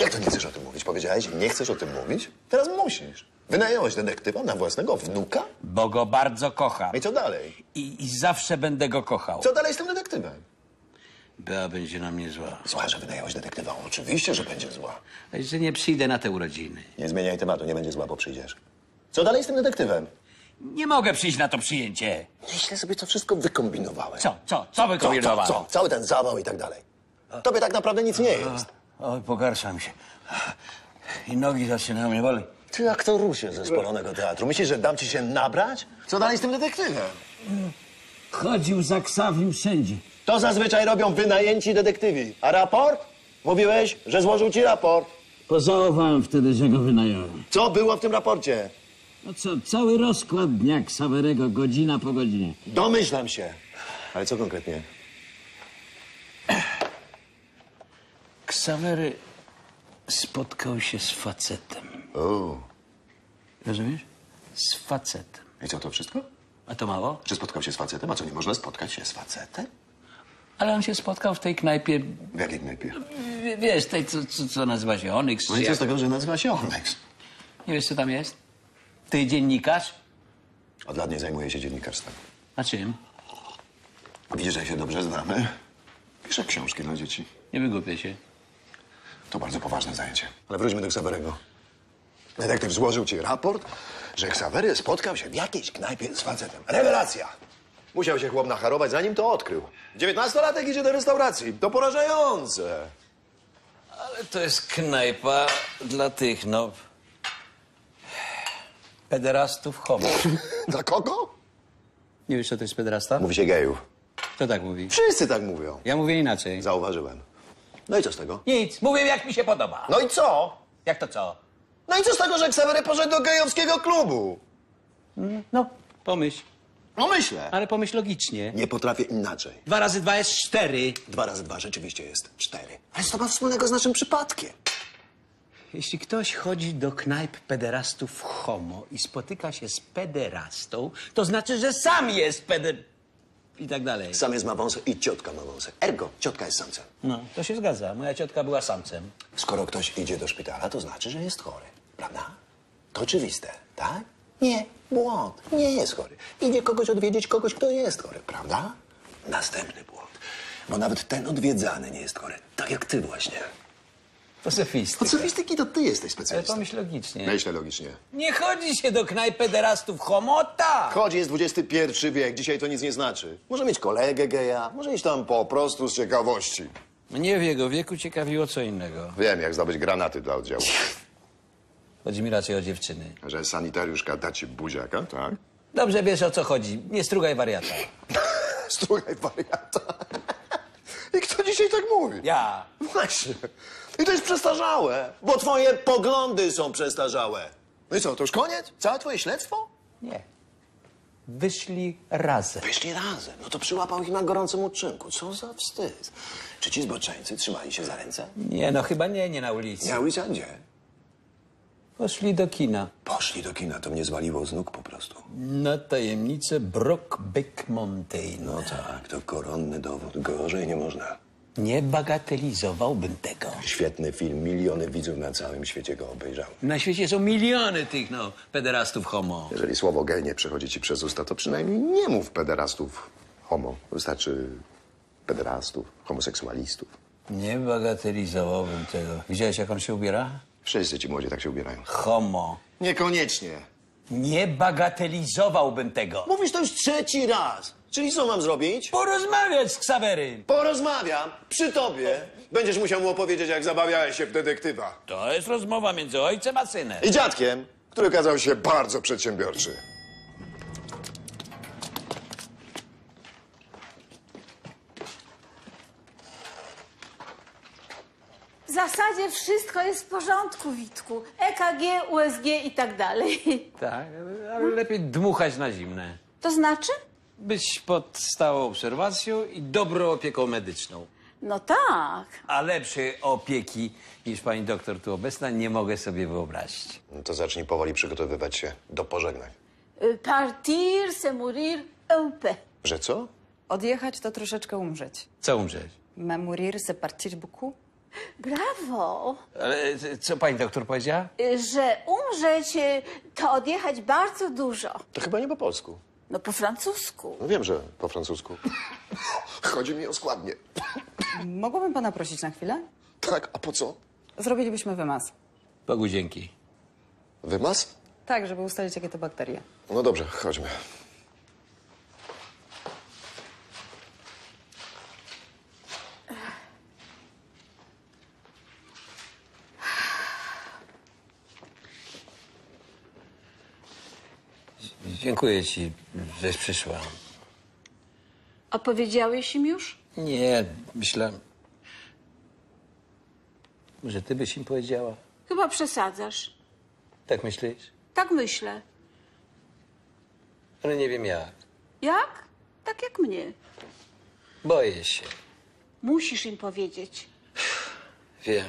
Jak to nie chcesz o tym mówić? Powiedziałeś, nie chcesz o tym mówić? Teraz musisz. Wynająłeś detektywa na własnego wnuka? Bo go bardzo kocham. I co dalej? I, I zawsze będę go kochał. Co dalej z tym detektywem? Bea będzie na mnie zła. Zła, że wynająłeś detektywa. Oczywiście, że będzie zła. A Że nie przyjdę na te urodziny. Nie zmieniaj tematu, nie będzie zła, bo przyjdziesz. Co dalej z tym detektywem? Nie mogę przyjść na to przyjęcie. Źle sobie to wszystko wykombinowałeś. Co, co, co Co, co, wykombinowałem? co? Cały ten zawał i tak dalej. Tobie tak naprawdę nic nie jest. Oj, pogarszam się. I nogi zaczynają mnie boleć. Ty jak to rusie ze spalonego teatru. Myślisz, że dam ci się nabrać? Co dalej z tym detektywem? Chodził za Ksawim wszędzie. To zazwyczaj robią wynajęci detektywi. A raport? Mówiłeś, że złożył ci raport. Pozałowałem wtedy, że go wynająłem. Co było w tym raporcie? No co, cały rozkład dnia Ksawerego, godzina po godzinie. Domyślam się. Ale co konkretnie? Ksawery spotkał się z facetem. O. Rozumiesz? Z facetem. I co, to wszystko? A to mało? Czy spotkał się z facetem? A co, nie można spotkać się z facetem? Ale on się spotkał w tej knajpie, W jakiej knajpie? w- wiesz, tej, co, co, co nazywa się Onyx. No i co z tego, że nazywa się Onyx? Nie wiesz, co tam jest? Ty dziennikarz? Od lat nie zajmuję się dziennikarstwem. A czym? Widzisz, jak się dobrze znamy? Piszę książki dla dzieci. Nie wygłupię się. To bardzo poważne zajęcie. Ale wróćmy do Ksawerego. Detektyw złożył ci raport, że Ksawery spotkał się w jakiejś knajpie z facetem. Rewelacja! Musiał się chłop nacharować, zanim to odkrył. Dziewiętnastolatek idzie do restauracji. To porażające. Ale to jest knajpa dla tych, no... Pederastów homo. Dla kogo? Nie wiesz, co to jest pederasta? Mówi się gejów. Kto tak mówi? Wszyscy tak mówią. Ja mówię inaczej. Zauważyłem. No i co z tego? Nic, mówię jak mi się podoba. No i co? Jak to co? No i co z tego, że Ksawery poszedł do gejowskiego klubu? No, pomyśl. No myślę. Ale pomyśl logicznie. Nie potrafię inaczej. Dwa razy dwa jest cztery. Dwa razy dwa rzeczywiście jest cztery. Ale co to ma wspólnego z naszym przypadkiem? Jeśli ktoś chodzi do knajp pederastów homo i spotyka się z pederastą, to znaczy, że sam jest peder... I tak dalej. Sam jest ma wąsę i ciotka ma wąsę. Ergo, ciotka jest samcem. No, to się zgadza. Moja ciotka była samcem. Skoro ktoś idzie do szpitala, to znaczy, że jest chory. Prawda? To oczywiste, tak? Nie, błąd. Nie jest chory. Idzie kogoś odwiedzić, kogoś, kto jest chory, prawda? Następny błąd. Bo nawet ten odwiedzany nie jest chory. Tak jak ty właśnie. To sofistyka. Od sofistyki to ty jesteś Ale specjalistą. pomyśl logicznie. Myślę logicznie. Nie chodzi się do knajp pederastów homo, tak. Chodzi, jest XXI wiek, dzisiaj to nic nie znaczy. Może mieć kolegę geja, może iść tam po prostu z ciekawości. Mnie w jego wieku ciekawiło co innego. Wiem, jak zdobyć granaty dla oddziału. Chodzi mi raczej o dziewczyny. Że sanitariuszka da ci buziaka, tak? Dobrze wiesz o co chodzi. Nie strugaj wariata. Słuchaj, wariata. I kto dzisiaj tak mówi? Ja. Właśnie. I to jest przestarzałe, bo twoje poglądy są przestarzałe. No i co, to już koniec? Całe twoje śledztwo? Nie. Wyszli razem. Wyszli razem. No to przyłapał ich na gorącym uczynku. Co za wstyd. Czy ci zboczeńcy trzymali się za ręce? Nie, no chyba nie, nie na ulicy. Nie, ulica gdzie? Poszli do kina. Poszli do kina, to mnie zwaliło z nóg po prostu. Na tajemnicę Brockback Mountain. No tak, to koronny dowód. Gorzej nie można. Nie bagatelizowałbym tego. Świetny film, miliony widzów na całym świecie go obejrzały. Na świecie są miliony tych, no, pederastów homo. Jeżeli słowo gej nie przechodzi ci przez usta, to przynajmniej nie mów pederastów homo. Wystarczy pederastów, homoseksualistów. Nie bagatelizowałbym tego. Widziałeś, jak on się ubiera? Wszyscy ci młodzi tak się ubierają. Homo. Niekoniecznie. Nie bagatelizowałbym tego. Mówisz to już trzeci raz. Czyli co mam zrobić? Porozmawiać z Ksawerym. Porozmawiam przy tobie. Będziesz musiał mu opowiedzieć, jak zabawiałeś się w detektywa. To jest rozmowa między ojcem a synem. I dziadkiem, który okazał się bardzo przedsiębiorczy. Zasadzie wszystko jest w porządku, Witku. EKG, USG i tak dalej. Tak, ale lepiej dmuchać na zimne. To znaczy? Być pod stałą obserwacją i dobrą opieką medyczną. No tak. A lepszej opieki niż pani doktor tu obecna nie mogę sobie wyobrazić. No to zacznij powoli przygotowywać się do pożegnań. Y, Partir, se mourir, un peu. Że co? Odjechać to troszeczkę umrzeć. Co umrzeć? Me mourir, c'est partir beaucoup. Brawo. Ale co pani doktor powiedziała? Y, Że umrzeć y, to odjechać bardzo dużo. To chyba nie po polsku. No po francusku. No wiem, że po francusku. Chodzi mi o składnie. Mogłabym pana prosić na chwilę? Tak, a po co? Zrobilibyśmy wymaz. Bogu dzięki. Wymaz? Tak, żeby ustalić, jakie to bakterie. No dobrze, chodźmy. Dziękuję ci, żeś przyszła. Opowiedziałeś im już? Nie, myślę... Może ty byś im powiedziała? Chyba przesadzasz. Tak myślisz? Tak myślę. Ale nie wiem jak. Jak? Tak jak mnie. Boję się. Musisz im powiedzieć. Wiem.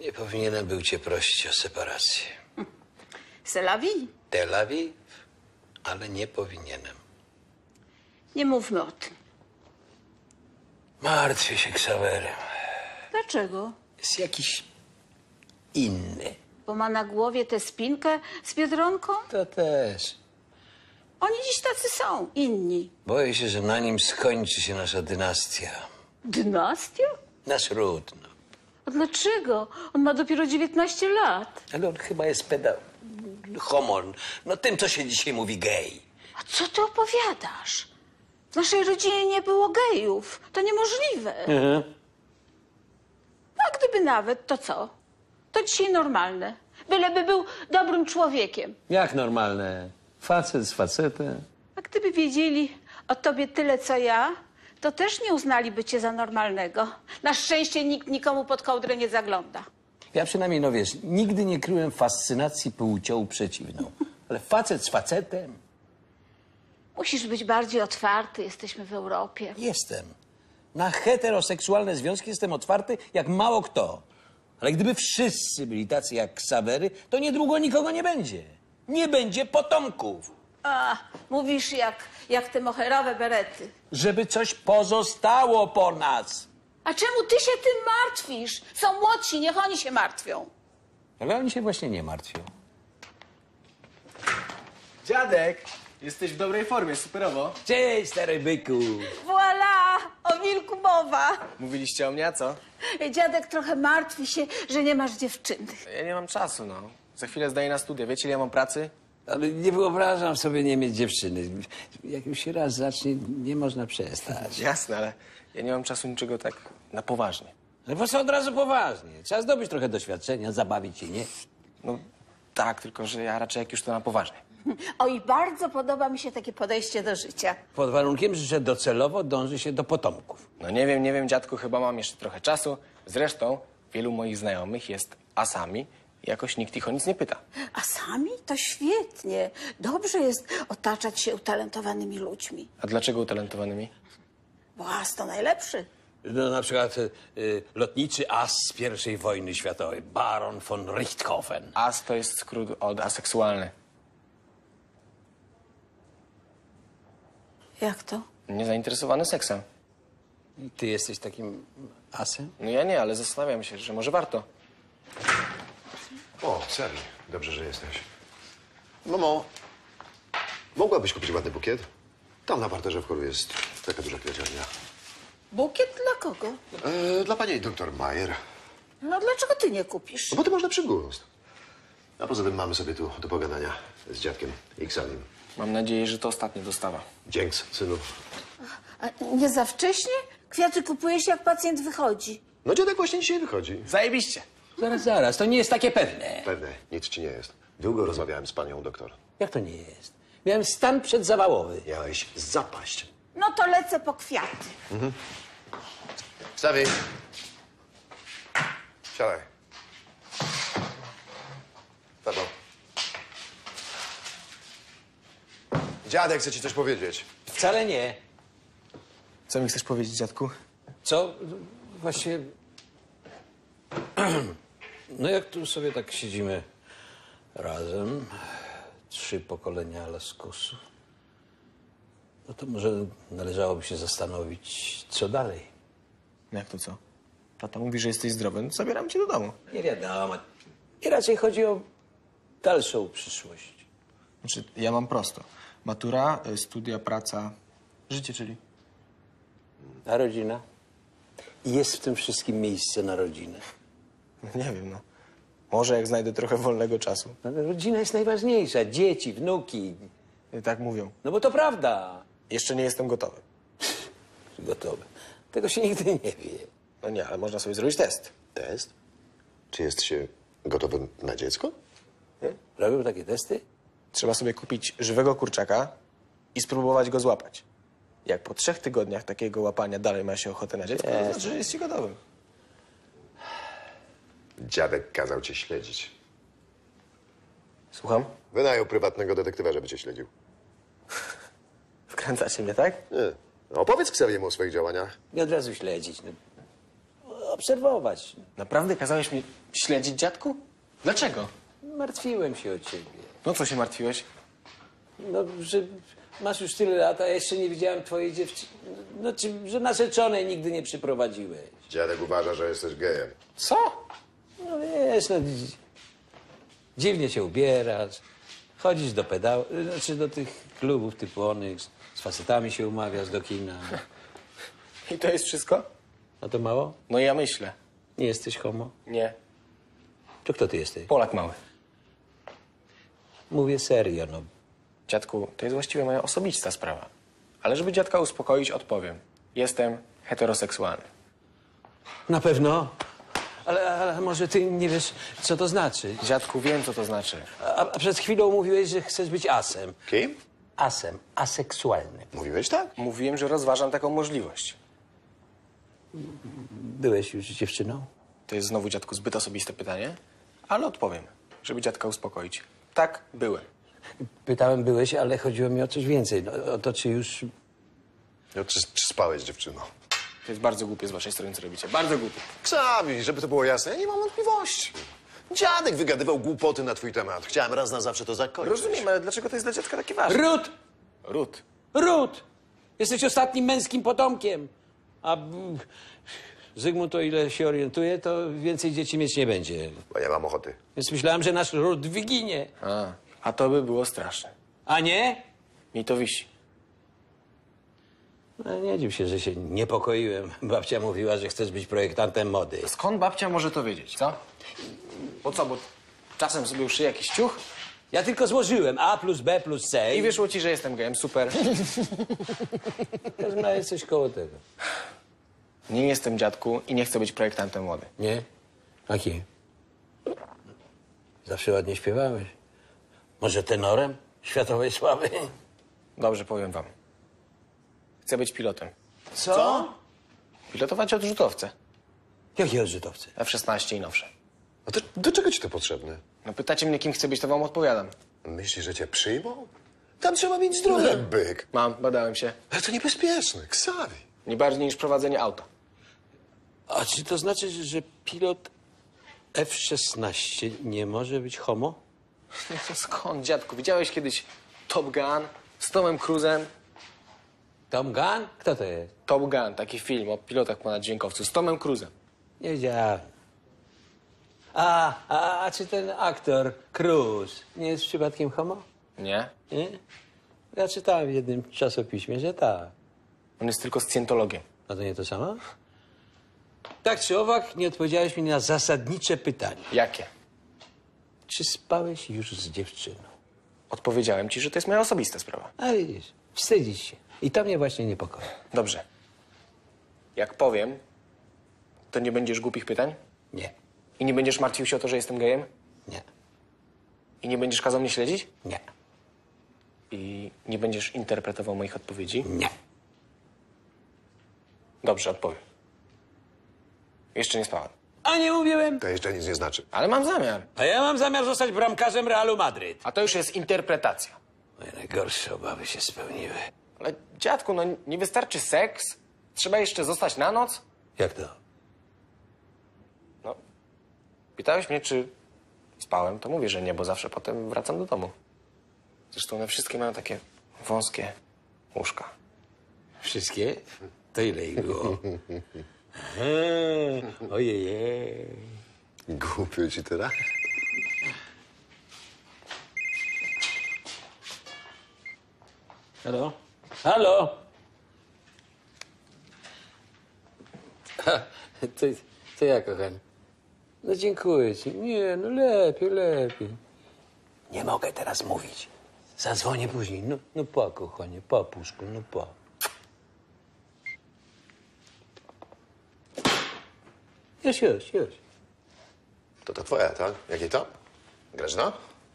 Nie powinienem był cię prosić o separację. C'est la vie. Tel Awiw, ale nie powinienem. Nie mówmy o tym. Martwię się Ksawerem. Dlaczego? Jest jakiś inny. Bo ma na głowie tę spinkę z biedronką? To też. Oni dziś tacy są, inni. Boję się, że na nim skończy się nasza dynastia. Dynastia? Nasz ród, no. A dlaczego? On ma dopiero 19 lat. Ale on chyba jest pedał. Homon. No tym, co się dzisiaj mówi gej. A co ty opowiadasz? W naszej rodzinie nie było gejów. To niemożliwe. A gdyby nawet, to co? To dzisiaj normalne. Byleby był dobrym człowiekiem. Jak normalne? Facet z facetem. A gdyby wiedzieli o tobie tyle, co ja, to też nie uznaliby cię za normalnego. Na szczęście nikt nikomu pod kołdrę nie zagląda. Ja przynajmniej, no wiesz, nigdy nie kryłem fascynacji płcią przeciwną. Ale facet z facetem? Musisz być bardziej otwarty, jesteśmy w Europie. Jestem. Na heteroseksualne związki jestem otwarty jak mało kto. Ale gdyby wszyscy byli tacy jak Ksawery, to niedługo nikogo nie będzie. Nie będzie potomków. A, mówisz jak, jak te moherowe berety. Żeby coś pozostało po nas. A czemu ty się tym martwisz? Są młodsi, niech oni się martwią. Ale oni się właśnie nie martwią. Dziadek, jesteś w dobrej formie, superowo. Cześć, stary byku. Voila! O wilku mowa. Mówiliście o mnie, a co? Dziadek trochę martwi się, że nie masz dziewczyny. Ja nie mam czasu, no. Za chwilę zdaję na studia. Wiecie, ile ja mam pracy? Ale nie wyobrażam sobie nie mieć dziewczyny. Jak już się raz zacznie, nie można przestać. Jasne, ale ja nie mam czasu niczego tak na poważnie. No po co od razu poważnie? Trzeba zdobyć trochę doświadczenia, zabawić się, nie? No tak, tylko że ja raczej jak już to na poważnie. Oj, bardzo podoba mi się takie podejście do życia. Pod warunkiem, że docelowo dąży się do potomków. No nie wiem, nie wiem, dziadku, chyba mam jeszcze trochę czasu. Zresztą wielu moich znajomych jest asami i jakoś nikt ich o nic nie pyta. A sami to świetnie. Dobrze jest otaczać się utalentowanymi ludźmi. A dlaczego utalentowanymi? Bo as to najlepszy. No, na przykład y, y, lotniczy as z I wojny światowej, baron von Richthofen. As to jest skrót od aseksualny. Jak to? Niezainteresowany seksem. Ty jesteś takim asem? No ja nie, ale zastanawiam się, że może warto. O, Sally, dobrze, że jesteś. Mamo, mogłabyś kupić ładny bukiet? Tam na parterze w holu jest taka duża kwiaciarnia. Bukiet dla kogo? E, dla pani doktor Majer. No dlaczego ty nie kupisz? No bo ty lepszy gust. A poza tym mamy sobie tu do pogadania z dziadkiem i Ksalim. Mam nadzieję, że to ostatnia dostawa. Dzięks, synu. A nie za wcześnie? Kwiaty kupujesz jak pacjent wychodzi. No dziadek właśnie dzisiaj wychodzi. Zajebiście. Zaraz, zaraz, to nie jest takie pewne. Pewnie, nic ci nie jest. Długo rozmawiałem z panią doktor. Jak to nie jest? Miałem stan przedzawałowy. Miałeś zapaść. No to lecę po kwiaty. Stawi. Siadaj. Tato. Dziadek chce ci coś powiedzieć. Wcale nie. Co mi chcesz powiedzieć, dziadku? Co? Właśnie... No jak tu sobie tak siedzimy razem, trzy pokolenia laskusów, no to może należałoby się zastanowić, co dalej. No jak to co? Tata mówi, że jesteś zdrowy, no zabieram cię do domu. Nie wiadomo. I raczej chodzi o dalszą przyszłość. Znaczy, ja mam prosto. Matura, y, studia, praca, życie, czyli... A rodzina? I Jest w tym wszystkim miejsce na rodzinę. Nie wiem, no. Może jak znajdę trochę wolnego czasu. No, rodzina jest najważniejsza. Dzieci, wnuki. I tak mówią. No bo to prawda. Jeszcze nie jestem gotowy. Gotowe. Tego się nigdy nie wie. No nie, ale można sobie zrobić test. Test? Czy jest się gotowy na dziecko? Robią takie testy? Trzeba sobie kupić żywego kurczaka i spróbować go złapać. Jak po trzech tygodniach takiego łapania dalej ma się ochotę na dziecko, to znaczy, że jest się gotowym. Dziadek kazał cię śledzić. Słucham? Wynajął prywatnego detektywa, żeby cię śledził. Wkręcacie mnie, tak? Nie. No, opowiedz Kseliemu o swoich działaniach. Nie od razu śledzić. No. Obserwować. Naprawdę kazałeś mnie śledzić, dziadku? Dlaczego? Martwiłem się o ciebie. No co się martwiłeś? No, że masz już tyle lat, a jeszcze nie widziałem twojej dziewczyny. No, czy, że narzeczonej nigdy nie przyprowadziłeś. Dziadek uważa, że jesteś gejem. Co? No wiesz, no, dzi- dziwnie się ubierasz, chodzisz do pedału, znaczy do tych klubów typu Onyx, z facetami się umawiasz do kina. I to jest wszystko? No to mało? No ja myślę. Nie jesteś homo? Nie. To kto ty jesteś? Polak mały. Mówię serio, no. Dziadku, to jest właściwie moja osobista sprawa. Ale żeby dziadka uspokoić, odpowiem. Jestem heteroseksualny. Na pewno. Ale, ale może ty nie wiesz, co to znaczy. Dziadku, wiem, co to znaczy. A, a przed chwilą mówiłeś, że chcesz być asem. Kim? Asem, aseksualny. Mówiłeś tak? Mówiłem, że rozważam taką możliwość. Byłeś już dziewczyną? To jest znowu, dziadku, zbyt osobiste pytanie, ale odpowiem, żeby dziadka uspokoić. Tak, byłem. Pytałem, byłeś, ale chodziło mi o coś więcej. No, o to, czy już No, czy, czy spałeś z dziewczyną? To jest bardzo głupie z waszej strony, co robicie. Bardzo głupie. Ksawi, żeby to było jasne, ja nie mam wątpliwości. Dziadek wygadywał głupoty na twój temat. Chciałem raz na zawsze to zakończyć. Rozumiem, ale dlaczego to jest dla dziadka takie ważne? Ród! Ród. Ród! Jesteś ostatnim męskim potomkiem. A mm, Zygmunt, o ile się orientuje, to więcej dzieci mieć nie będzie. Bo nie mam ochoty. Więc myślałem, że nasz ród wyginie. A, a to by było straszne. A nie? Mi to wisi. No, nie dziw się, że się niepokoiłem. Babcia mówiła, że chcesz być projektantem mody. Skąd babcia może to wiedzieć, co? Bo co, bo czasem sobie uszyję jakiś ciuch Ja tylko złożyłem A plus B plus C i wyszło ci, że jestem gejem, super. W każdym razie coś koło tego. Nie jestem dziadku i nie chcę być projektantem mody. Nie? Jaki? Zawsze ładnie śpiewałeś. Może tenorem światowej sławy? Dobrze, powiem wam. Chcę być pilotem. Co? Pilotować odrzutowce. Jakie odrzutowce? F-16 i nowsze. A to, do czego ci to potrzebne? No pytacie mnie, kim chcę być, to wam odpowiadam. Myślisz, że cię przyjmą? Tam trzeba mieć zdrowy byk. Mam, badałem się. Ale to niebezpieczne, Ksawi. Nie bardziej niż prowadzenie auta. A czy to znaczy, że- pilot F-16 nie może być homo? No skąd, dziadku? Widziałeś kiedyś Top Gun z Tomem Cruise'em? Tom Gunn? Kto to jest? Top Gun, taki film o pilotach ponaddźwiękowców z Tomem Cruise'em. Nie wiedziałem. A, a, a czy ten aktor Cruz nie jest przypadkiem homo? Nie? Nie? Ja czytałem w jednym czasopiśmie, że tak. On jest tylko scjentologiem. A to nie to samo? Tak czy owak, nie odpowiedziałeś mi na zasadnicze pytanie. Jakie? Czy spałeś już z dziewczyną? Odpowiedziałem ci, że to jest moja osobista sprawa. A widzisz, wstydzisz się. I to mnie właśnie niepokoi. Dobrze. Jak powiem, to nie będziesz głupich pytań? Nie, I nie będziesz martwił się o to, że jestem gejem? nie, I nie będziesz kazał mnie śledzić? nie, I nie będziesz interpretował moich odpowiedzi? nie. Dobrze, odpowiem. Jeszcze nie spałem. A nie mówiłem. To jeszcze nic nie znaczy. Ale mam zamiar. A ja mam zamiar zostać bramkarzem Realu Madryt. A to już jest interpretacja. Moje najgorsze obawy się spełniły. Ale dziadku, no nie wystarczy seks? Trzeba jeszcze zostać na noc? Jak to? Pytałeś mnie, czy spałem, to mówię, że nie, bo zawsze potem wracam do domu. Zresztą one wszystkie mają takie wąskie łóżka. Wszystkie? To ile ich było? Eee, Ojej. Głupio ci teraz? Halo? Halo? Ha, To, to ja, kochany. No dziękuję ci. Nie, no lepiej, lepiej. Nie mogę teraz mówić. Zadzwonię później. No, no pa, kochanie, pa, puszku, no pa. Już, już, już. To to twoja, tak? Jakie to? Grażyna?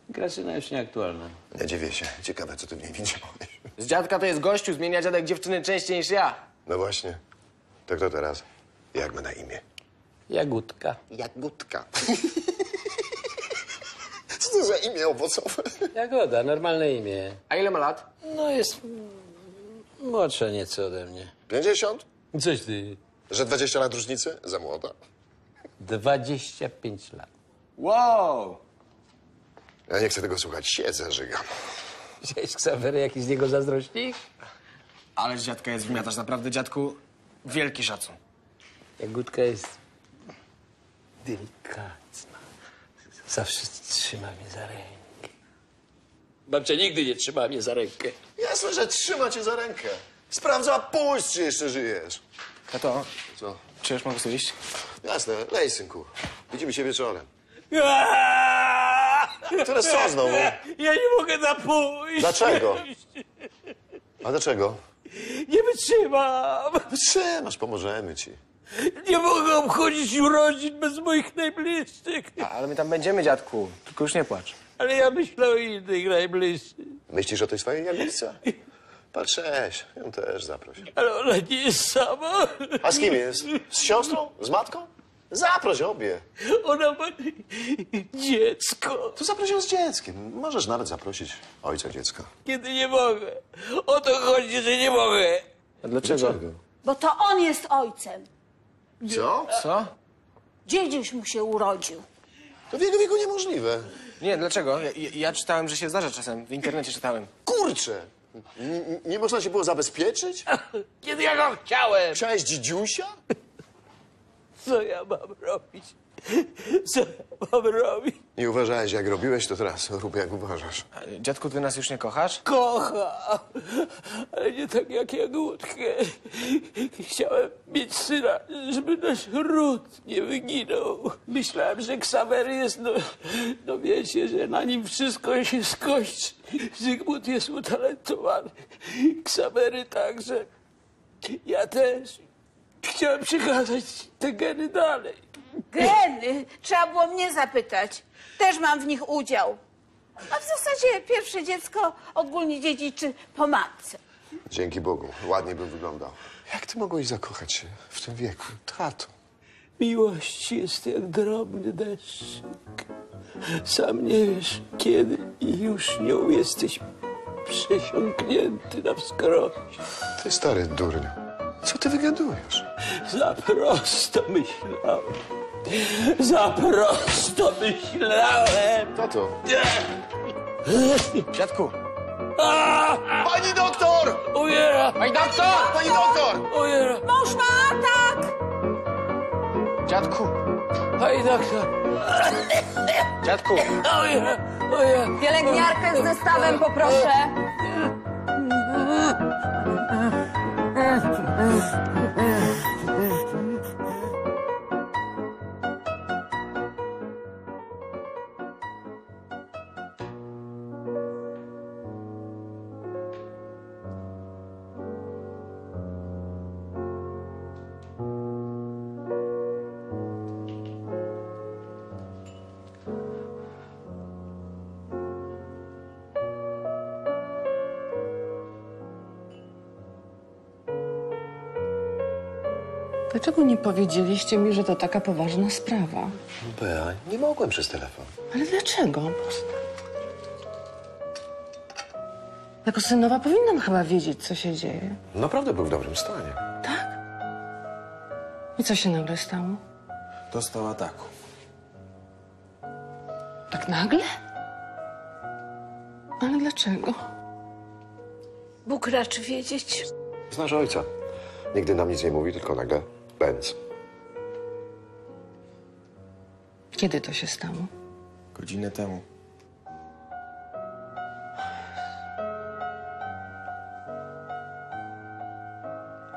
Grażyna już nieaktualna. Nie dziwię się. Ciekawe, co ty w niej widziałeś. Z dziadka to jest gościu, zmienia dziadek dziewczyny częściej niż ja. No właśnie. To kto teraz? Jak ma na imię? Jagódka. Jagódka. Co to za imię owocowe? Jagoda, normalne imię. A ile ma lat? No jest młodsza nieco ode mnie. 50? Coś ty. Że 20 lat różnicy? Za młoda. 25 lat. Wow! Ja nie chcę tego słuchać. Siedzę, żygam. Widziałeś Ksawery jakiś z niego zazdrośnik? Ale z dziadka jest wymiatasz, naprawdę, dziadku. Wielki szacun. Jagódka jest delikatna. Zawsze trzyma mnie za rękę. Babcia nigdy nie trzyma mnie za rękę. Jasne, że trzyma cię za rękę. Sprawdza puls, czy jeszcze żyjesz. Tato, Co? czy już mogę siedzieć? Jasne, lej, synku. Widzimy się wieczorem. Teraz co znowu? Ja nie mogę napójść. Dlaczego? A dlaczego? Nie wytrzymam. Trzymasz, pomożemy ci. Nie mogę obchodzić urodzin bez moich najbliższych. A, ale my tam będziemy, dziadku. Tylko już nie płacz. Ale ja myślę o innych najbliższych. Myślisz o tej swojej jagódce? Patrześ, ją też zaproś. Ale ona nie jest sama. A z kim jest? Z siostrą? Z matką? Zaproś obie. Ona ma dziecko. To zaproś ją z dzieckiem. Możesz nawet zaprosić ojca dziecka. Kiedy nie mogę. O to chodzi, że nie mogę. A dlaczego? Bo to on jest ojcem. Co? Co? Dziedziuś mu się urodził. To w jego wieku niemożliwe. Nie, dlaczego? Ja, ja, ja czytałem, że się zdarza czasem. W internecie czytałem. Kurczę! N- nie można się było zabezpieczyć? Kiedy ja go chciałem. Chciałeś dzidziusia? Co ja mam robić? Co ja mam robić? Nie uważałeś, jak robiłeś, to teraz rób, jak uważasz. Dziadku, ty nas już nie kochasz? Kocham, ale nie tak jak Jagódkę. Chciałem mieć syna, żeby nasz ród nie wyginął. Myślałem, że Ksawery jest, no, no wiecie, że na nim wszystko się skończy. Zygmunt jest utalentowany, Ksawery także. Ja też chciałem przekazać te geny dalej. Geny, trzeba było mnie zapytać. Też mam w nich udział. A w zasadzie pierwsze dziecko ogólnie dziedziczy po matce. Dzięki Bogu, ładnie bym wyglądał. Jak ty mogłeś zakochać się w tym wieku, tato? Miłość jest jak drobny deszczyk. Sam nie wiesz kiedy i już nią jesteś przesiąknięty na wskroś. Ty stary durniu. Co ty wygadujesz? Za prosto myślałem. Za prosto myślałem. Tato. Dziadku! A! Pani doktor! Umiera! Pani doktor! Pani doktor! Umiera! Mąż ma atak! Dziadku! Pani doktor! Dziadku! Umiera! Umiera! Pielęgniarkę z zestawem poproszę. 嗯嗯嗯。Dlaczego nie powiedzieliście mi, że to taka poważna sprawa? Bea, nie mogłem przez telefon. Ale dlaczego? Jako synowa powinnam chyba wiedzieć, co się dzieje. Naprawdę był w dobrym stanie. I co się nagle stało? Dostał ataku. Tak nagle? Ale dlaczego? Bóg raczy wiedzieć. Znasz ojca. Nigdy nam nic nie mówi, tylko nagle bęc. Kiedy to się stało? Godzinę temu.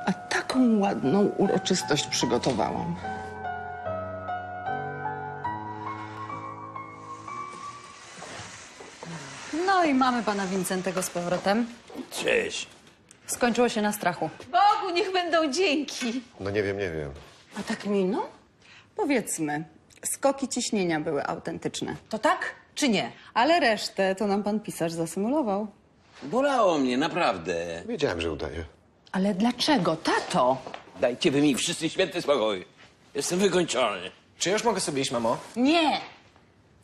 A taką ładną uroczystość przygotowałam. No i mamy pana Wincentego z powrotem. Cześć. Skończyło się na strachu. Bogu niech będą dzięki. No nie wiem, nie wiem. A tak miną? Powiedzmy, skoki ciśnienia były autentyczne. To tak czy nie? Ale resztę to nam pan pisarz zasymulował. Bolało mnie, naprawdę. Wiedziałem, że udaje. Ale dlaczego, tato? Dajcie wy mi wszyscy święty spokój. Jestem wykończony. Czy już mogę sobie iść, mamo? Nie!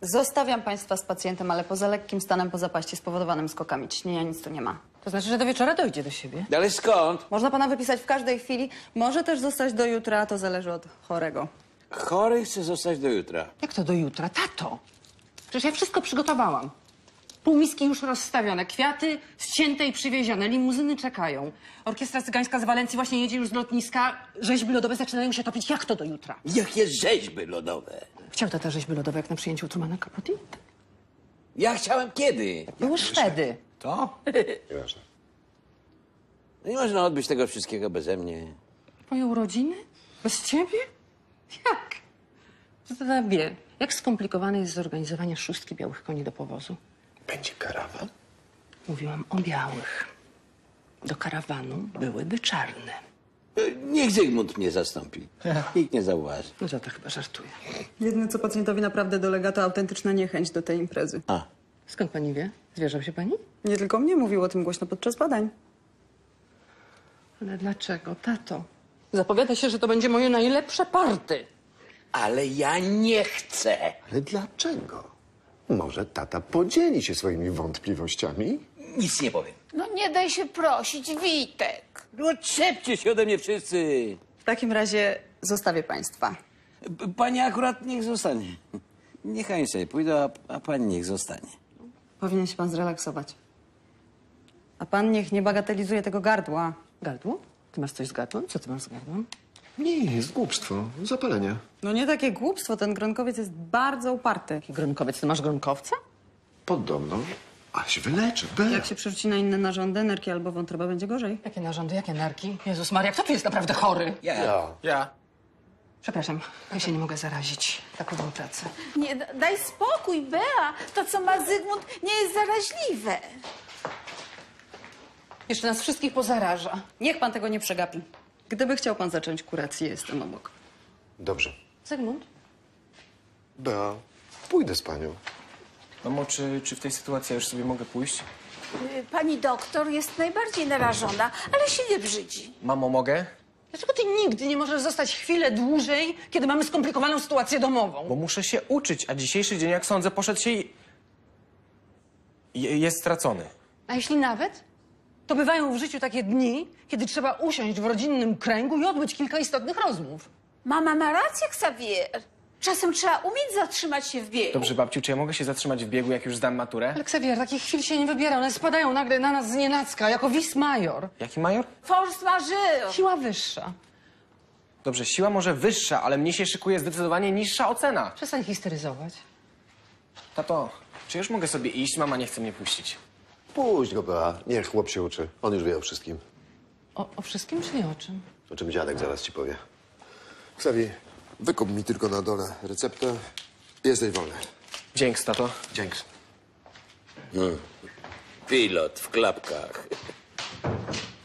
Zostawiam państwa z pacjentem, ale poza lekkim stanem po zapaści spowodowanym skokami ciśnienia nic tu nie ma. To znaczy, że do wieczora dojdzie do siebie? Ale skąd? Można pana wypisać w każdej chwili, może też zostać do jutra, to zależy od chorego. Chory chce zostać do jutra. Jak to do jutra? Tato! Przecież ja wszystko przygotowałam. Półmiski już rozstawione, kwiaty ścięte i przywiezione, limuzyny czekają. Orkiestra cygańska z Walencji właśnie jedzie już z lotniska. Rzeźby lodowe zaczynają się topić. Jak to do jutra? Jakie rzeźby lodowe. Chciał tata rzeźby lodowe jak na przyjęciu Trumana Capote? Ja chciałem kiedy? Były Szwedy. To? Nieważne. No nie można odbyć tego wszystkiego beze mnie. Twoje urodziny? Bez ciebie? Jak? Co tata wie? Jak skomplikowane jest zorganizowanie szóstki białych koni do powozu? Będzie karawan? Mówiłam o białych. Do karawanu byłyby czarne. E, Niech Zygmunt mnie zastąpi. Nikt nie zauważy. No tata chyba żartuje. Jedyne, co pacjentowi naprawdę dolega, to autentyczna niechęć do tej imprezy. A, Skąd pani wie? Zwierzał się pani? Nie tylko mnie mówił o tym głośno podczas badań. Ale dlaczego, tato? Zapowiada się, że to będzie moje najlepsze party. ale ja nie chcę. Ale dlaczego? Może tata podzieli się swoimi wątpliwościami? Nic nie powiem. No nie daj się prosić, Witek. No odczepcie się ode mnie wszyscy. W takim razie zostawię państwa. Pani akurat niech zostanie. Niechaj sobie pójdę, a, a pani niech zostanie. Powinien się pan zrelaksować. A pan niech nie bagatelizuje tego gardła. Gardło? Ty masz coś z gardłem? Co ty masz z gardłem? Nie, jest głupstwo. Zapalenie. No nie takie głupstwo, ten gronkowiec jest bardzo uparty. Jaki gronkowiec? Ty masz gronkowca? Podobno. A się wyleczy. Bea. Jak się przerzuci na inne narządy, nerki albo wątroba, będzie gorzej. Jakie narządy, jakie nerki? Jezus Maria, kto tu jest naprawdę chory? Ja. Ja. Przepraszam, ja się nie mogę zarazić. Taką mam pracę. Nie, da- daj spokój, Bea. To, co ma Zygmunt, nie jest zaraźliwe. Jeszcze nas wszystkich pozaraża. Niech pan tego nie przegapi. Gdyby chciał pan zacząć kurację, jestem obok. Dobrze. Zygmunt? Bea, pójdę z panią. Mamo, czy, czy w tej sytuacji ja już sobie mogę pójść? Y, Pani doktor jest najbardziej narażona, ale się nie brzydzi. Mamo, mogę? Dlaczego ty nigdy nie możesz zostać chwilę dłużej, kiedy mamy skomplikowaną sytuację domową? Bo muszę się uczyć, a dzisiejszy dzień, jak sądzę, poszedł się i... Je- Jest stracony. A jeśli nawet? To bywają w życiu takie dni, kiedy trzeba usiąść w rodzinnym kręgu i odbyć kilka istotnych rozmów. Mama ma rację, Xavier. Czasem trzeba umieć zatrzymać się w biegu. Dobrze, babciu, czy ja mogę się zatrzymać w biegu, jak już zdam maturę? Ale Xavier, takich chwil się nie wybiera. One spadają nagle na nas z nienacka, jako wis major. Jaki major? Force majeure. Siła wyższa. Dobrze, siła może wyższa, ale mnie się szykuje zdecydowanie niższa ocena. Przestań histeryzować. Tato, czy już mogę sobie iść? Mama nie chce mnie puścić. Puść go, Bea. Niech chłop się uczy. On już wie o wszystkim. O, o wszystkim czy nie o czym? O czym dziadek zaraz ci powie. Ksawi, wykup mi tylko na dole receptę. Jesteś wolny. Dzięki, tato. Dzięki. Pilot w klapkach.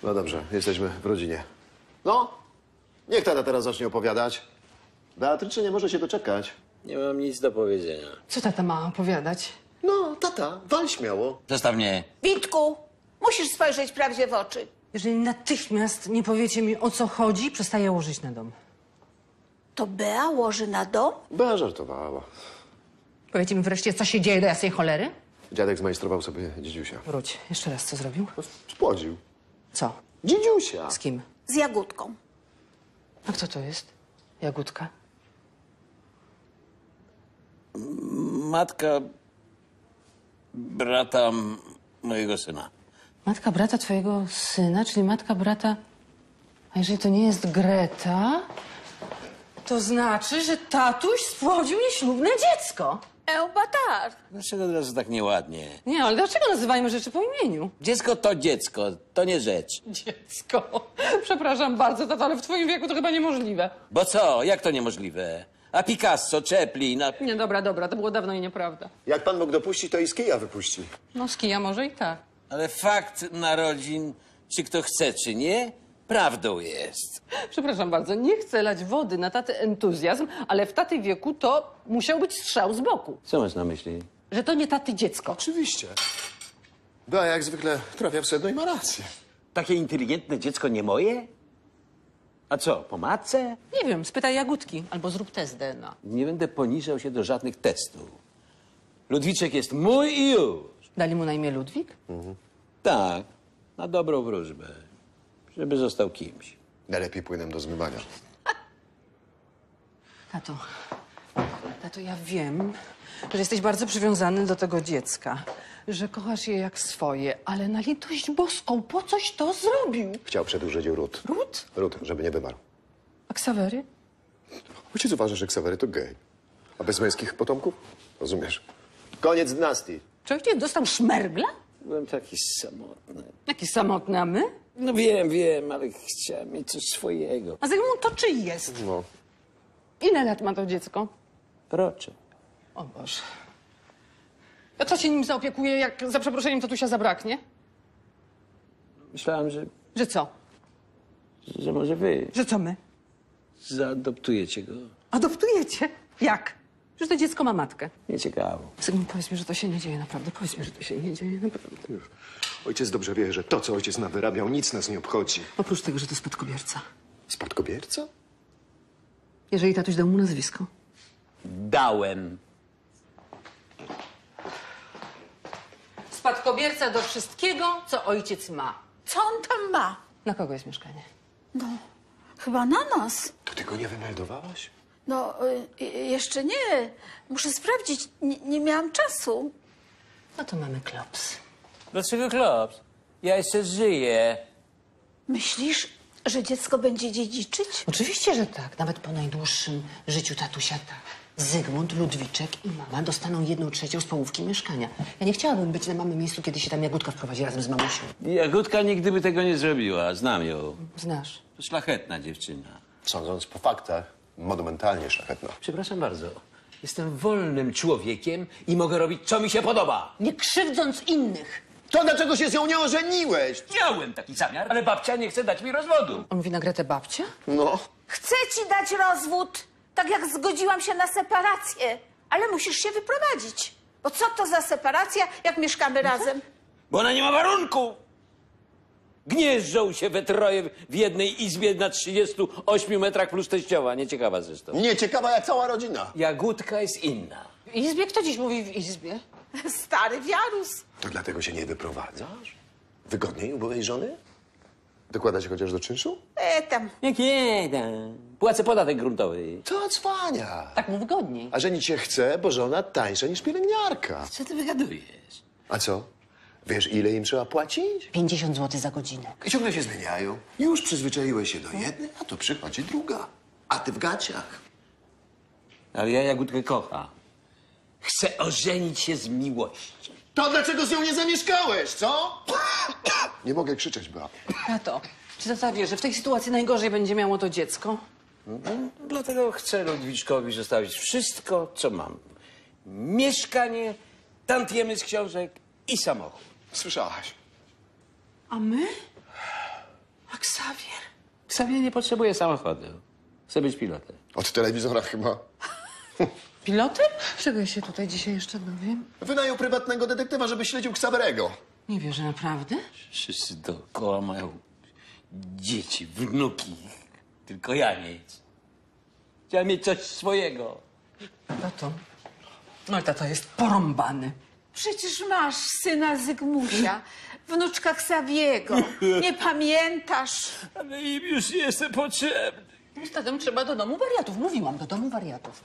No dobrze, jesteśmy w rodzinie. No, niech tata teraz zacznie opowiadać. Beatrycze nie może się doczekać. Nie mam nic do powiedzenia. Co tata ma opowiadać? No, tata, wal śmiało. Zostaw mnie. Witku, musisz spojrzeć prawdzie w oczy. Jeżeli natychmiast nie powiecie mi o co chodzi, przestaję łożyć na dom. To Bea łoży na dom? Bea żartowała. Powiecie mi wreszcie, co się dzieje do jasnej cholery? Dziadek zmajstrował sobie dziedziusia. Wróć, jeszcze raz, co zrobił? Spłodził. Co? Dziedziusia. Z kim? Z Jagódką. A kto to jest? Jagódka? Matka brata m- mojego syna. Matka brata twojego syna, czyli matka brata... A jeżeli to nie jest Greta, to znaczy, że tatuś spłodził nieślubne dziecko. Eubatard. Dlaczego od razu tak nieładnie? Nie, ale dlaczego nazywajmy rzeczy po imieniu? Dziecko to dziecko, to nie rzecz. Dziecko. Przepraszam bardzo, tato, ale w twoim wieku to chyba niemożliwe. Bo co? Jak to niemożliwe? A Picasso, Chaplin, a... Nie, dobra, dobra, to było dawno i nieprawda. Jak pan mógł dopuścić, to i z kija wypuści. No z kija może i tak. Ale fakt narodzin, czy kto chce, czy nie, prawdą jest. Przepraszam bardzo, nie chcę lać wody na taty entuzjazm, ale w taty wieku to musiał być strzał z boku. Co masz na myśli? Że to nie taty dziecko. Oczywiście. Bea jak zwykle trafia w sedno i ma rację. Takie inteligentne dziecko nie moje? A co, po matce? Nie wiem, spytaj Jagódki albo zrób test DNA. Nie będę poniżał się do żadnych testów. Ludwiczek jest mój i już. Dali mu na imię Ludwik? Tak, na dobrą wróżbę. Żeby został kimś. Najlepiej płynem do zmywania. Tato, tato, ja wiem, że jesteś bardzo przywiązany do tego dziecka, że kochasz je jak swoje, ale na litość boską, po coś to zrobił? Chciał przedłużyć ród. Ród? Ród, żeby nie wymarł. A Ksawery? Ojciec uważa, że Ksawery to gej. A bez męskich potomków? Rozumiesz? Koniec dynastii. Czy ojciec dostał szmergla? Byłem taki samotny. Jaki samotny, a my? No wiem, wiem, ale chciałem mieć coś swojego. A Zygmunt to czyj jest? No. Ile lat ma to dziecko? Roczek. O Boże. A kto się nim zaopiekuje, jak za przeproszeniem tatusia zabraknie? Myślałem, że, Że co? że może wy Że co my? zaadoptujecie go. Adoptujecie? Jak? Że to dziecko ma matkę. Nieciekawo. Zygmunt, powiedz mi, że to się nie dzieje naprawdę. Powiedz mi, że to się nie dzieje naprawdę. Ojciec dobrze wie, że to, co ojciec nam wyrabiał, nic nas nie obchodzi. Oprócz tego, że to spadkobierca. Spadkobierca? Jeżeli tatuś dał mu nazwisko. Dałem. Spadkobierca do wszystkiego, co ojciec ma. Co on tam ma? Na kogo jest mieszkanie? Chyba na nas. To ty go nie wymeldowałaś? No, y, y, jeszcze nie. Muszę sprawdzić. Nie, nie miałam czasu. No to mamy klops. Dlaczego klops? Ja jeszcze żyję. Myślisz, że dziecko będzie dziedziczyć? Oczywiście, że tak. Nawet po najdłuższym życiu tatusia tak. Zygmunt, Ludwiczek i mama dostaną jedną trzecią z połówki mieszkania. Ja nie chciałabym być na mamy miejscu, kiedy się tam Jagódka wprowadzi razem z mamusią. Jagódka nigdy by tego nie zrobiła. Znam ją. Znasz. To szlachetna dziewczyna. Sądząc po faktach, monumentalnie szlachetna. Przepraszam bardzo. Jestem wolnym człowiekiem i mogę robić, co mi się podoba. Nie krzywdząc innych. To dlaczego się z nią nie ożeniłeś? Miałem taki zamiar, ale babcia nie chce dać mi rozwodu. On mówi na Gretę babcia? No. Chcę ci dać rozwód, tak jak zgodziłam się na separację. Ale musisz się wyprowadzić. Bo co to za separacja, jak mieszkamy razem? Bo ona nie ma warunku. Gnieżdżą się we troje w jednej izbie na 38 metrach plus teściowa. Nieciekawa zresztą. Nieciekawa jak cała rodzina. Jagódka jest inna. W izbie? Kto dziś mówi w izbie? Stary wiarus. To dlatego się nie wyprowadzasz? wygodniej u byłej żony? Dokłada się chociaż do czynszu? E, tam. Jak jeden. Płacę podatek gruntowy. To cwania. Tak mu wygodniej. A żenić się chce, bo żona tańsza niż pielęgniarka. Co ty wygadujesz? A co? Wiesz, ile im trzeba płacić? 50 zł za godzinę. Ciągle się zmieniają. Już przyzwyczaiłeś się do jednej, a to przychodzi druga. A ty w gaciach. Ale ja Jagódkę kocham. Chcę ożenić się z miłości. To dlaczego z nią nie zamieszkałeś, co? Nie mogę krzyczeć, Bea. Tato, czy tata wie, że w tej sytuacji najgorzej będzie miało to dziecko? Dlatego chcę Ludwiczkowi zostawić wszystko, co mam. Mieszkanie, tantiemy z książek i samochód. Słyszałaś? A my? A Xavier? Xavier nie potrzebuje samochodu. Chcę być pilotem. Od telewizora chyba. Pilotem? Czego ja się tutaj dzisiaj jeszcze dowiem? Wynajął prywatnego detektywa, żeby śledził Ksawerego. Nie wierzę, naprawdę? Wszyscy dookoła mają dzieci, wnuki. Tylko ja nic. Chciałem mieć coś swojego. Tato. No i tata jest porąbany. Przecież masz syna Zygmusia, wnuczka Ksawiego. Nie pamiętasz? Ale im już nie jestem potrzebny. Z tatem trzeba do domu wariatów. Mówiłam, do domu wariatów.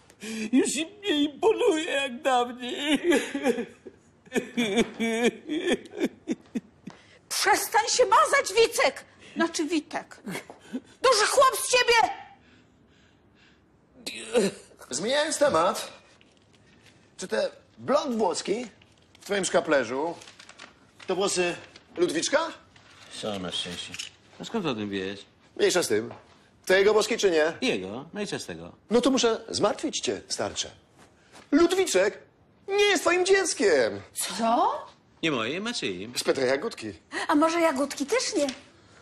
Już im nie imponuje jak dawniej. Przestań się mazać, Wicek! Znaczy Witek. Duży chłop z ciebie! Zmieniając temat, czy te blond włoski twoim szkaplerzu to włosy Ludwiczka? Co na szczęście. A skąd o tym wiesz? Mniejsza z tym. To jego włoski czy nie? Jego, no i co z tego? No to muszę zmartwić cię, starcze. Ludwiczek nie jest twoim dzieckiem. Co? Nie moje, ma czyim? Spytaj Jagódki. A może Jagódki też nie?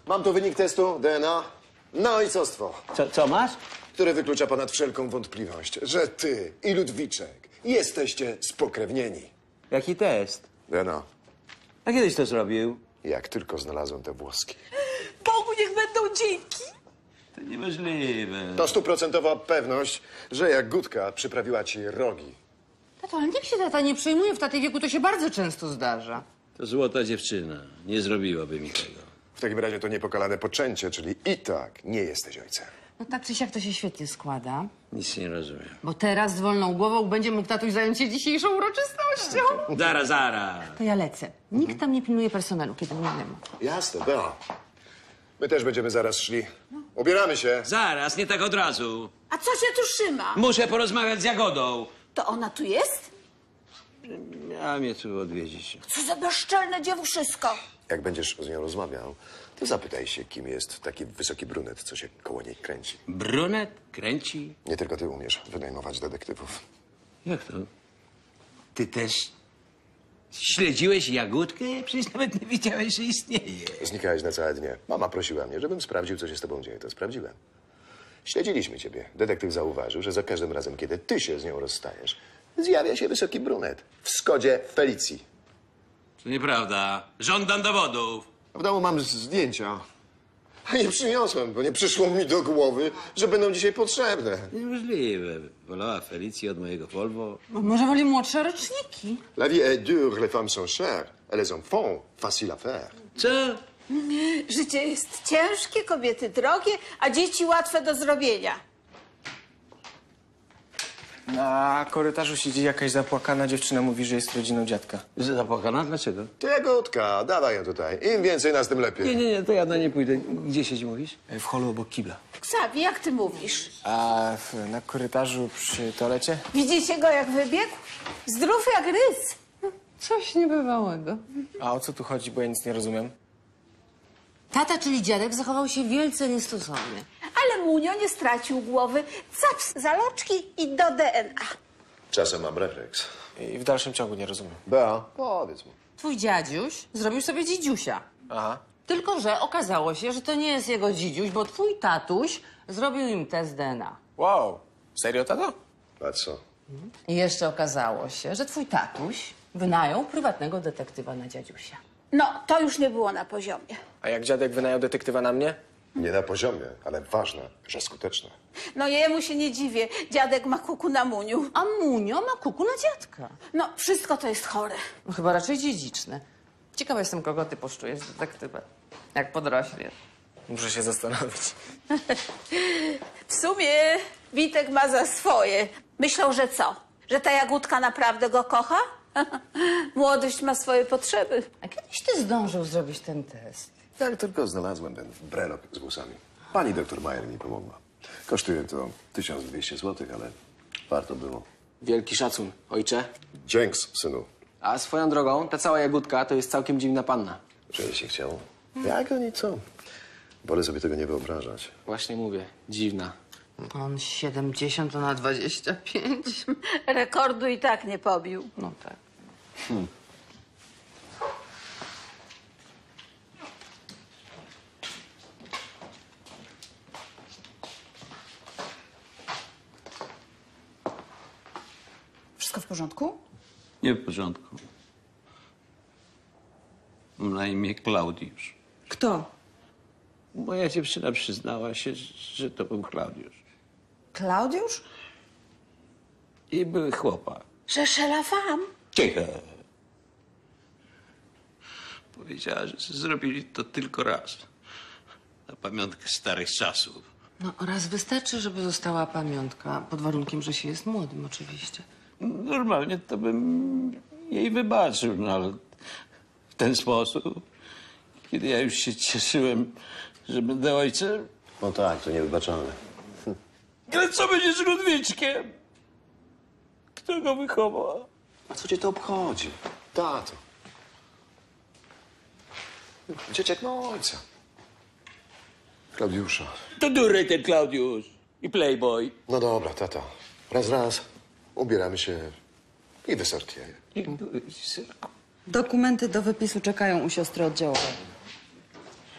Mam tu wynik testu DNA na ojcostwo, Co, co masz? który wyklucza ponad wszelką wątpliwość, że ty i Ludwiczek jesteście spokrewnieni. Jaki test? DNA, A kiedyś to zrobił? jak tylko znalazłem te włoski. Bogu niech będą dzięki. To niemożliwe. To stuprocentowa pewność, że Jagódka przyprawiła ci rogi. Tato, ale niech się tata nie przejmuje. W takiej wieku to się bardzo często zdarza. To złota dziewczyna. Nie zrobiłaby mi tego. W takim razie to niepokalane poczęcie, czyli i tak nie jesteś ojcem. No tak czy siak to się świetnie składa. Nic nie rozumiem. Bo teraz z wolną głową będzie mógł tatuś zająć się dzisiejszą uroczystością. Zara, zara. To ja lecę. Nikt tam nie pilnuje personelu, kiedy mnie nie ma. Jasne, Bea. My też będziemy zaraz szli. Ubieramy się. Zaraz, nie tak od razu. A co się tu trzyma? Muszę porozmawiać z Jagodą. To ona tu jest? Miała mnie tu odwiedzić. Co za bezczelne dziewuszysko. Jak będziesz z nią rozmawiał, to zapytaj się, kim jest taki wysoki brunet, co się koło niej kręci. Brunet kręci. Nie tylko ty umiesz wynajmować detektywów. Jak to? Ty też śledziłeś Jagódkę? Przecież nawet nie wiedziałeś, że istnieje. Znikałeś na całe dnie. Mama prosiła mnie, żebym sprawdził, co się z tobą dzieje. To sprawdziłem. Śledziliśmy ciebie. Detektyw zauważył, że za każdym razem, kiedy ty się z nią rozstajesz, zjawia się wysoki brunet w Skodzie Felicji. To nieprawda. Żądam dowodów. W domu mam zdjęcia. A nie przyniosłem, bo nie przyszło mi do głowy, że będą dzisiaj potrzebne. Niemożliwe. Wolała Felicję od mojego Volvo. Bo może woli młodsze roczniki. La vie est dure, les femmes sont chères. Et les enfants, facile à faire. Co? Życie jest ciężkie, kobiety drogie, a dzieci łatwe do zrobienia. Na korytarzu siedzi jakaś zapłakana dziewczyna, mówi, że jest rodziną dziadka. Zapłakana? Dlaczego? Jagódka, dawaj ją tutaj. Im więcej nas, tym lepiej. Nie, nie, nie, to ja na nie pójdę. Gdzie siedzi, mówisz? W holu obok kibla. Ksawi, jak ty mówisz? A w, na korytarzu przy toalecie? Widzicie go, jak wybiegł? Zdrów jak rys. Coś niebywałego. A o co tu chodzi, bo ja nic nie rozumiem? Tata, czyli dziadek, zachował się wielce niestosownie. Ale Munio nie stracił głowy. Caps, zaloczki i do DNA. Czasem mam refleks. I w dalszym ciągu nie rozumiem. Bea, powiedz mu. Twój dziadziuś zrobił sobie dzidziusia. Aha. Tylko, że okazało się, że to nie jest jego dzidziuś, bo twój tatuś zrobił im test DNA. Wow. Serio, tato? A co? I jeszcze okazało się, że twój tatuś wynajął prywatnego detektywa na dziadziusia. No, to już nie było na poziomie. A jak dziadek wynajął detektywa na mnie? Nie na poziomie, ale ważne, że skuteczne. No jemu się nie dziwię. Dziadek ma kuku na Muniu. A Munio ma kuku na dziadka. No, wszystko to jest chore. No, chyba raczej dziedziczne. Ciekawa jestem, kogo ty poszczujesz detektywem. Jak podrośnie. Muszę się zastanowić. W sumie Witek ma za swoje. Myślał, że co? Że ta Jagódka naprawdę go kocha? Młodość ma swoje potrzeby. A kiedyś ty zdążył zrobić ten test? Jak tylko znalazłem ten brelok z włosami. Pani doktor Majer mi pomogła. Kosztuje to 1200 zł, ale warto było. Wielki szacun, ojcze. Dzięks, synu. A swoją drogą, ta cała jagódka to jest całkiem dziwna panna. Że się chciało. Jak oni co? Wolę sobie tego nie wyobrażać. Właśnie mówię, dziwna. On 70, ona 25. Rekordu i tak nie pobił. No tak. Wszystko w porządku? Nie w porządku. Mam na imię Klaudiusz. Kto? Moja dziewczyna przyznała się, że to był Klaudiusz. Klaudiusz? I były chłopak. Że szelafam. Cicho. Powiedziała, że zrobili to tylko raz. Na pamiątkę starych czasów. No raz wystarczy, żeby została pamiątka. Pod warunkiem, że się jest młodym oczywiście. Normalnie to bym jej wybaczył, no ale w ten sposób, kiedy ja już się cieszyłem, że będę ojcem. No tak, to niewybaczalne. Ale co będzie z Ludwiczkiem? Kto go wychowa? A co cię to obchodzi? Tato. Dzieciak ma ojca. Klaudiusza. To dury ten Klaudiusz i Playboy. No dobra, tata. Raz, raz. Ubieramy się i synku. Dokumenty do wypisu czekają u siostry oddziałowej.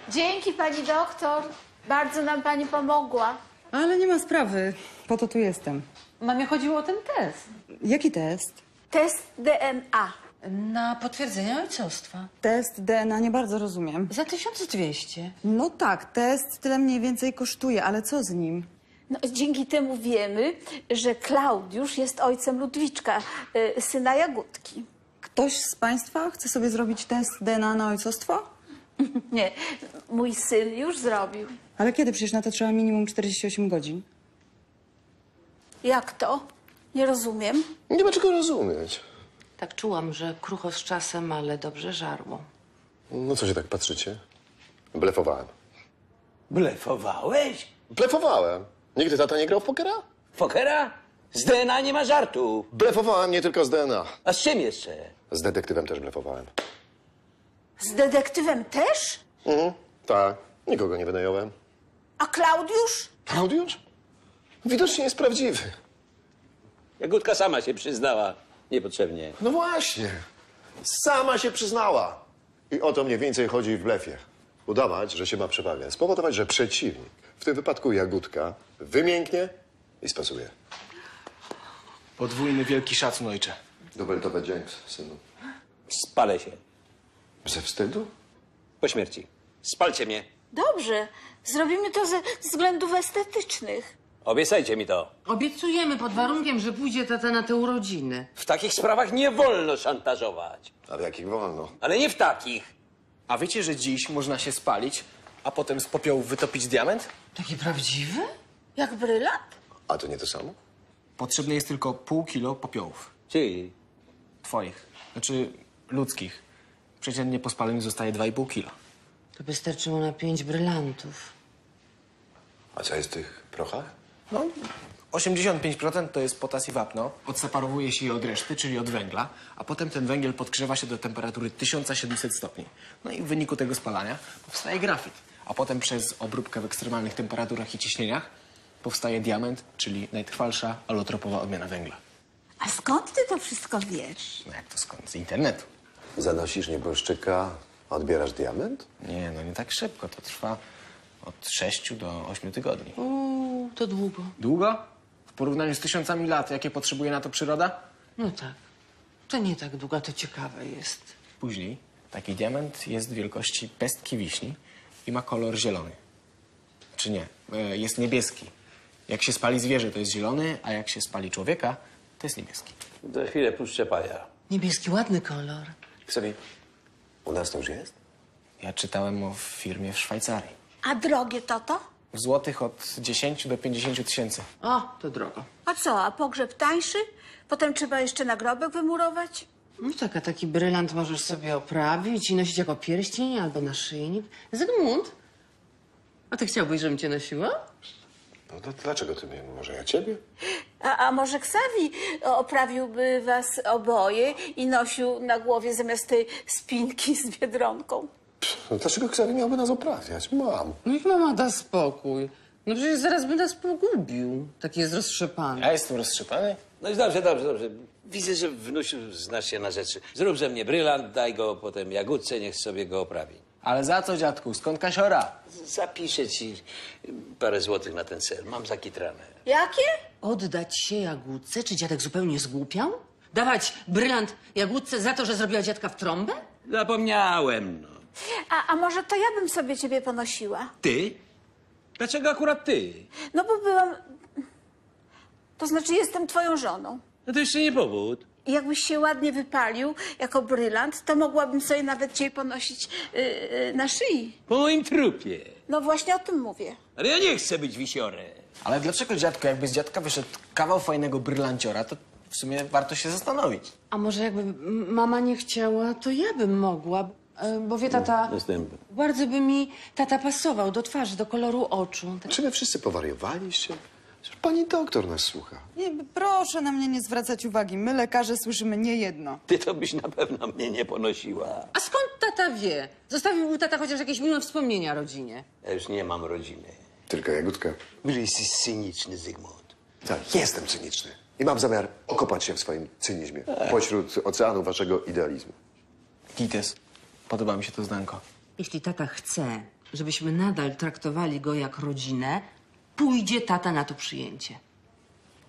Dzięki pani doktor. Bardzo nam pani pomogła. Ale nie ma sprawy. Po to tu jestem. Mamie chodziło o ten test. Jaki test? Test DNA. Na potwierdzenie ojcostwa. Test DNA nie bardzo rozumiem. Za 1200. No tak, test tyle mniej więcej kosztuje, ale co z nim? No, dzięki temu wiemy, że Klaudiusz jest ojcem Ludwiczka, y, syna Jagódki. Ktoś z Państwa chce sobie zrobić test DNA na ojcostwo? Nie, mój syn już zrobił. Ale kiedy? Przecież na to trzeba minimum 48 godzin. Jak to? Nie rozumiem. Nie ma czego rozumieć. Tak czułam, że krucho z czasem, ale dobrze żarło. No co się tak patrzycie? Blefowałem. Blefowałeś? Blefowałem. Nigdy tata nie grał w pokera? Fokera? Z DNA nie ma żartu. Blefowałem nie tylko z DNA. A z czym jeszcze? Z detektywem też blefowałem. Z detektywem też? Mhm, tak. Nikogo nie wynająłem. A Klaudiusz? Klaudiusz? Widocznie jest prawdziwy. Jagódka sama się przyznała. Niepotrzebnie. No właśnie. Sama się przyznała. I o to mniej więcej chodzi w blefie. Udawać, że się ma przewagę. Spowodować, że przeciwnik, w tym wypadku Jagódka, wymięknie i spasuje. Podwójny wielki szacun, ojcze. Dubeltowe dzięks, synu. Spalę się. Ze wstydu? Po śmierci. Spalcie mnie. Dobrze, zrobimy to ze względów estetycznych. Obiecajcie mi to. Obiecujemy pod warunkiem, że pójdzie tata na te urodziny. W takich sprawach nie wolno szantażować. A w jakich wolno? Ale nie w takich. A wiecie, że dziś można się spalić, a potem z popiołów wytopić diament? Taki prawdziwy? Jak brylant? A to nie to samo? Potrzebne jest tylko pół kilo popiołów. Czyli Twoich. Znaczy ludzkich. Przeciętnie po spaleniu zostaje 2,5 kilo. To wystarczyło na pięć brylantów. A co jest w tych prochach? No, 85% to jest potas i wapno. Odseparowuje się je od reszty, czyli od węgla, a potem ten węgiel podgrzewa się do temperatury 1700 stopni. No i w wyniku tego spalania powstaje grafit. A potem przez obróbkę w ekstremalnych temperaturach i ciśnieniach powstaje diament, czyli najtrwalsza alotropowa odmiana węgla. A skąd ty to wszystko wiesz? No jak to skąd? Z internetu. Zanosisz nieboszczyka, a odbierasz diament? Nie, no nie tak szybko. To trwa od 6 do 8 tygodni. Uuu, to długo. Długo? W porównaniu z tysiącami lat, jakie potrzebuje na to przyroda? No tak. To nie tak długo, to ciekawe jest. Później taki diament jest wielkości pestki wiśni i ma kolor zielony. Czy nie? E, Jest niebieski. Jak się spali zwierzę, to jest zielony, a jak się spali człowieka, to jest niebieski. za chwilę puszczę paja. Niebieski, ładny kolor. Sobie U nas to już jest? Ja czytałem o firmie w Szwajcarii. A drogie to to? W złotych od 10 do 50 tysięcy. O, to drogo. A co, a pogrzeb tańszy? Potem trzeba jeszcze nagrobek wymurować? No tak, a taki brylant możesz sobie oprawić i nosić jako pierścień albo naszyjnik. Zygmunt, a ty chciałbyś, żebym cię nosiła? No to dlaczego ty mnie? Może ja ciebie? A, a może Ksawi oprawiłby was oboje i nosił na głowie zamiast tej spinki z biedronką? No dlaczego Ksawi miałby nas oprawiać? Mam. No ich mama da spokój. No przecież zaraz by nas pogubił. Taki jest roztrzepany. Ja jestem roztrzepany. No i dobrze, dobrze, dobrze. Widzę, że wnusiu znasz się na rzeczy. Zrób ze mnie brylant, daj go potem Jagódce, niech sobie go oprawi. Ale za co, dziadku? Skąd kasiora? Zapiszę ci parę złotych na ten cel. Mam zakitrane. Jakie? Oddać się Jagódce? Czy dziadek zupełnie zgłupiał? Dawać brylant Jagódce za to, że zrobiła dziadka w trąbę? Zapomniałem, no. A, a może to ja bym sobie ciebie ponosiła? Ty? Dlaczego akurat ty? No bo byłam... To znaczy jestem twoją żoną. No to jeszcze nie powód. I jakbyś się ładnie wypalił jako brylant, to mogłabym sobie nawet cię ponosić yy, yy, na szyi. Po moim trupie. No właśnie o tym mówię. Ale ja nie chcę być wisiorem. Ale dlaczego, dziadku, jakby z dziadka wyszedł kawał fajnego brylanciora, to w sumie warto się zastanowić. A może jakby m- mama nie chciała, to ja bym mogła. E, Bo wie tata, Następny. bardzo by mi tata pasował do twarzy, do koloru oczu. Tak Czy wy wszyscy powariowaliście? Przecież pani doktor nas słucha. Nie, proszę na mnie nie zwracać uwagi. My, lekarze, słyszymy nie jedno. Ty to byś na pewno mnie nie ponosiła. A skąd tata wie? Zostawił mu tata chociaż jakieś miłe wspomnienia o rodzinie. Ja już nie mam rodziny. Tylko Jagódka. Że jesteś cyniczny, Zygmunt. Tak, jestem cyniczny. I mam zamiar okopać się w swoim cynizmie. Pośród oceanu waszego idealizmu. Gites. Podoba mi się to zdanko. Jeśli tata chce, żebyśmy nadal traktowali go jak rodzinę, pójdzie tata na to przyjęcie.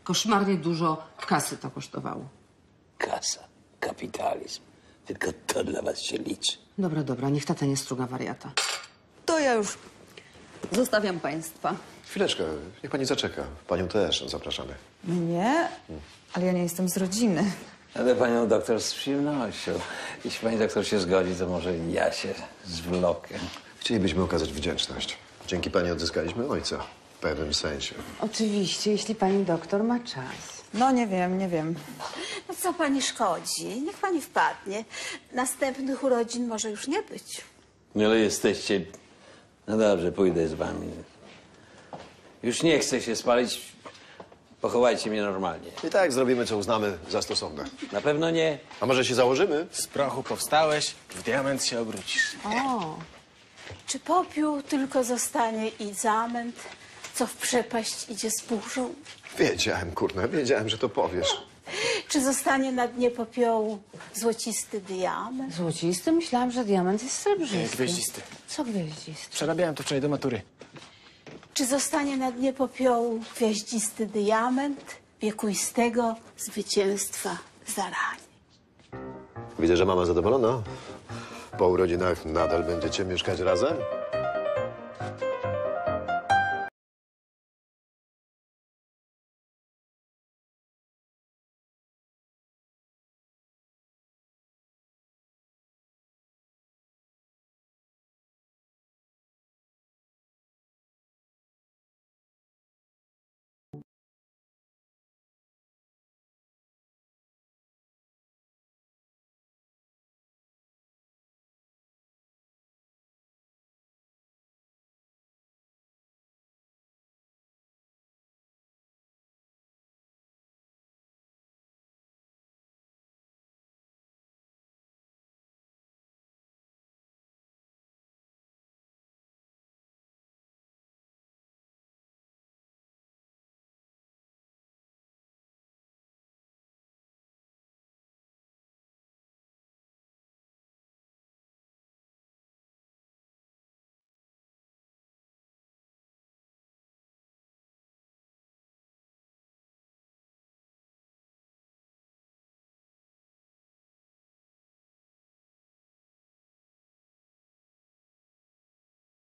Koszmarnie dużo kasy to kosztowało. Kasa, kapitalizm. Tylko to dla was się liczy. Dobra, dobra, niech tata nie struga wariata. To ja już zostawiam państwa. Chwileczkę, niech pani zaczeka. Panią też zapraszamy. Mnie? Ale ja nie jestem z rodziny. Ale panią doktor z przyjemnością. Jeśli pani doktor się zgodzi, to może ja się zwlokę. Chcielibyśmy okazać wdzięczność. Dzięki pani odzyskaliśmy ojca. W pewnym sensie. Oczywiście, jeśli pani doktor ma czas. No nie wiem, nie wiem. No co pani szkodzi? Niech pani wpadnie. Następnych urodzin może już nie być. No ale jesteście... No dobrze, pójdę z wami. Już nie chcę się spalić. Pochowajcie mnie normalnie. I tak zrobimy, co uznamy za stosowne. Na pewno nie. A może się założymy? Z prochu powstałeś, w diament się obrócisz. O, Czy popiół tylko zostanie i zamęt, co w przepaść idzie z burzą? Wiedziałem, kurna, wiedziałem, że to powiesz. Czy zostanie na dnie popiołu złocisty diament? złocisty? Myślałam, że diament jest srebrzysty. Gwieździsty. Co gwieździsty? Przerabiałem to wczoraj do matury. Czy zostanie na dnie popiołu gwiaździsty diament wiekuistego zwycięstwa zarani? Widzę, że mama zadowolona. Po urodzinach nadal będziecie mieszkać razem?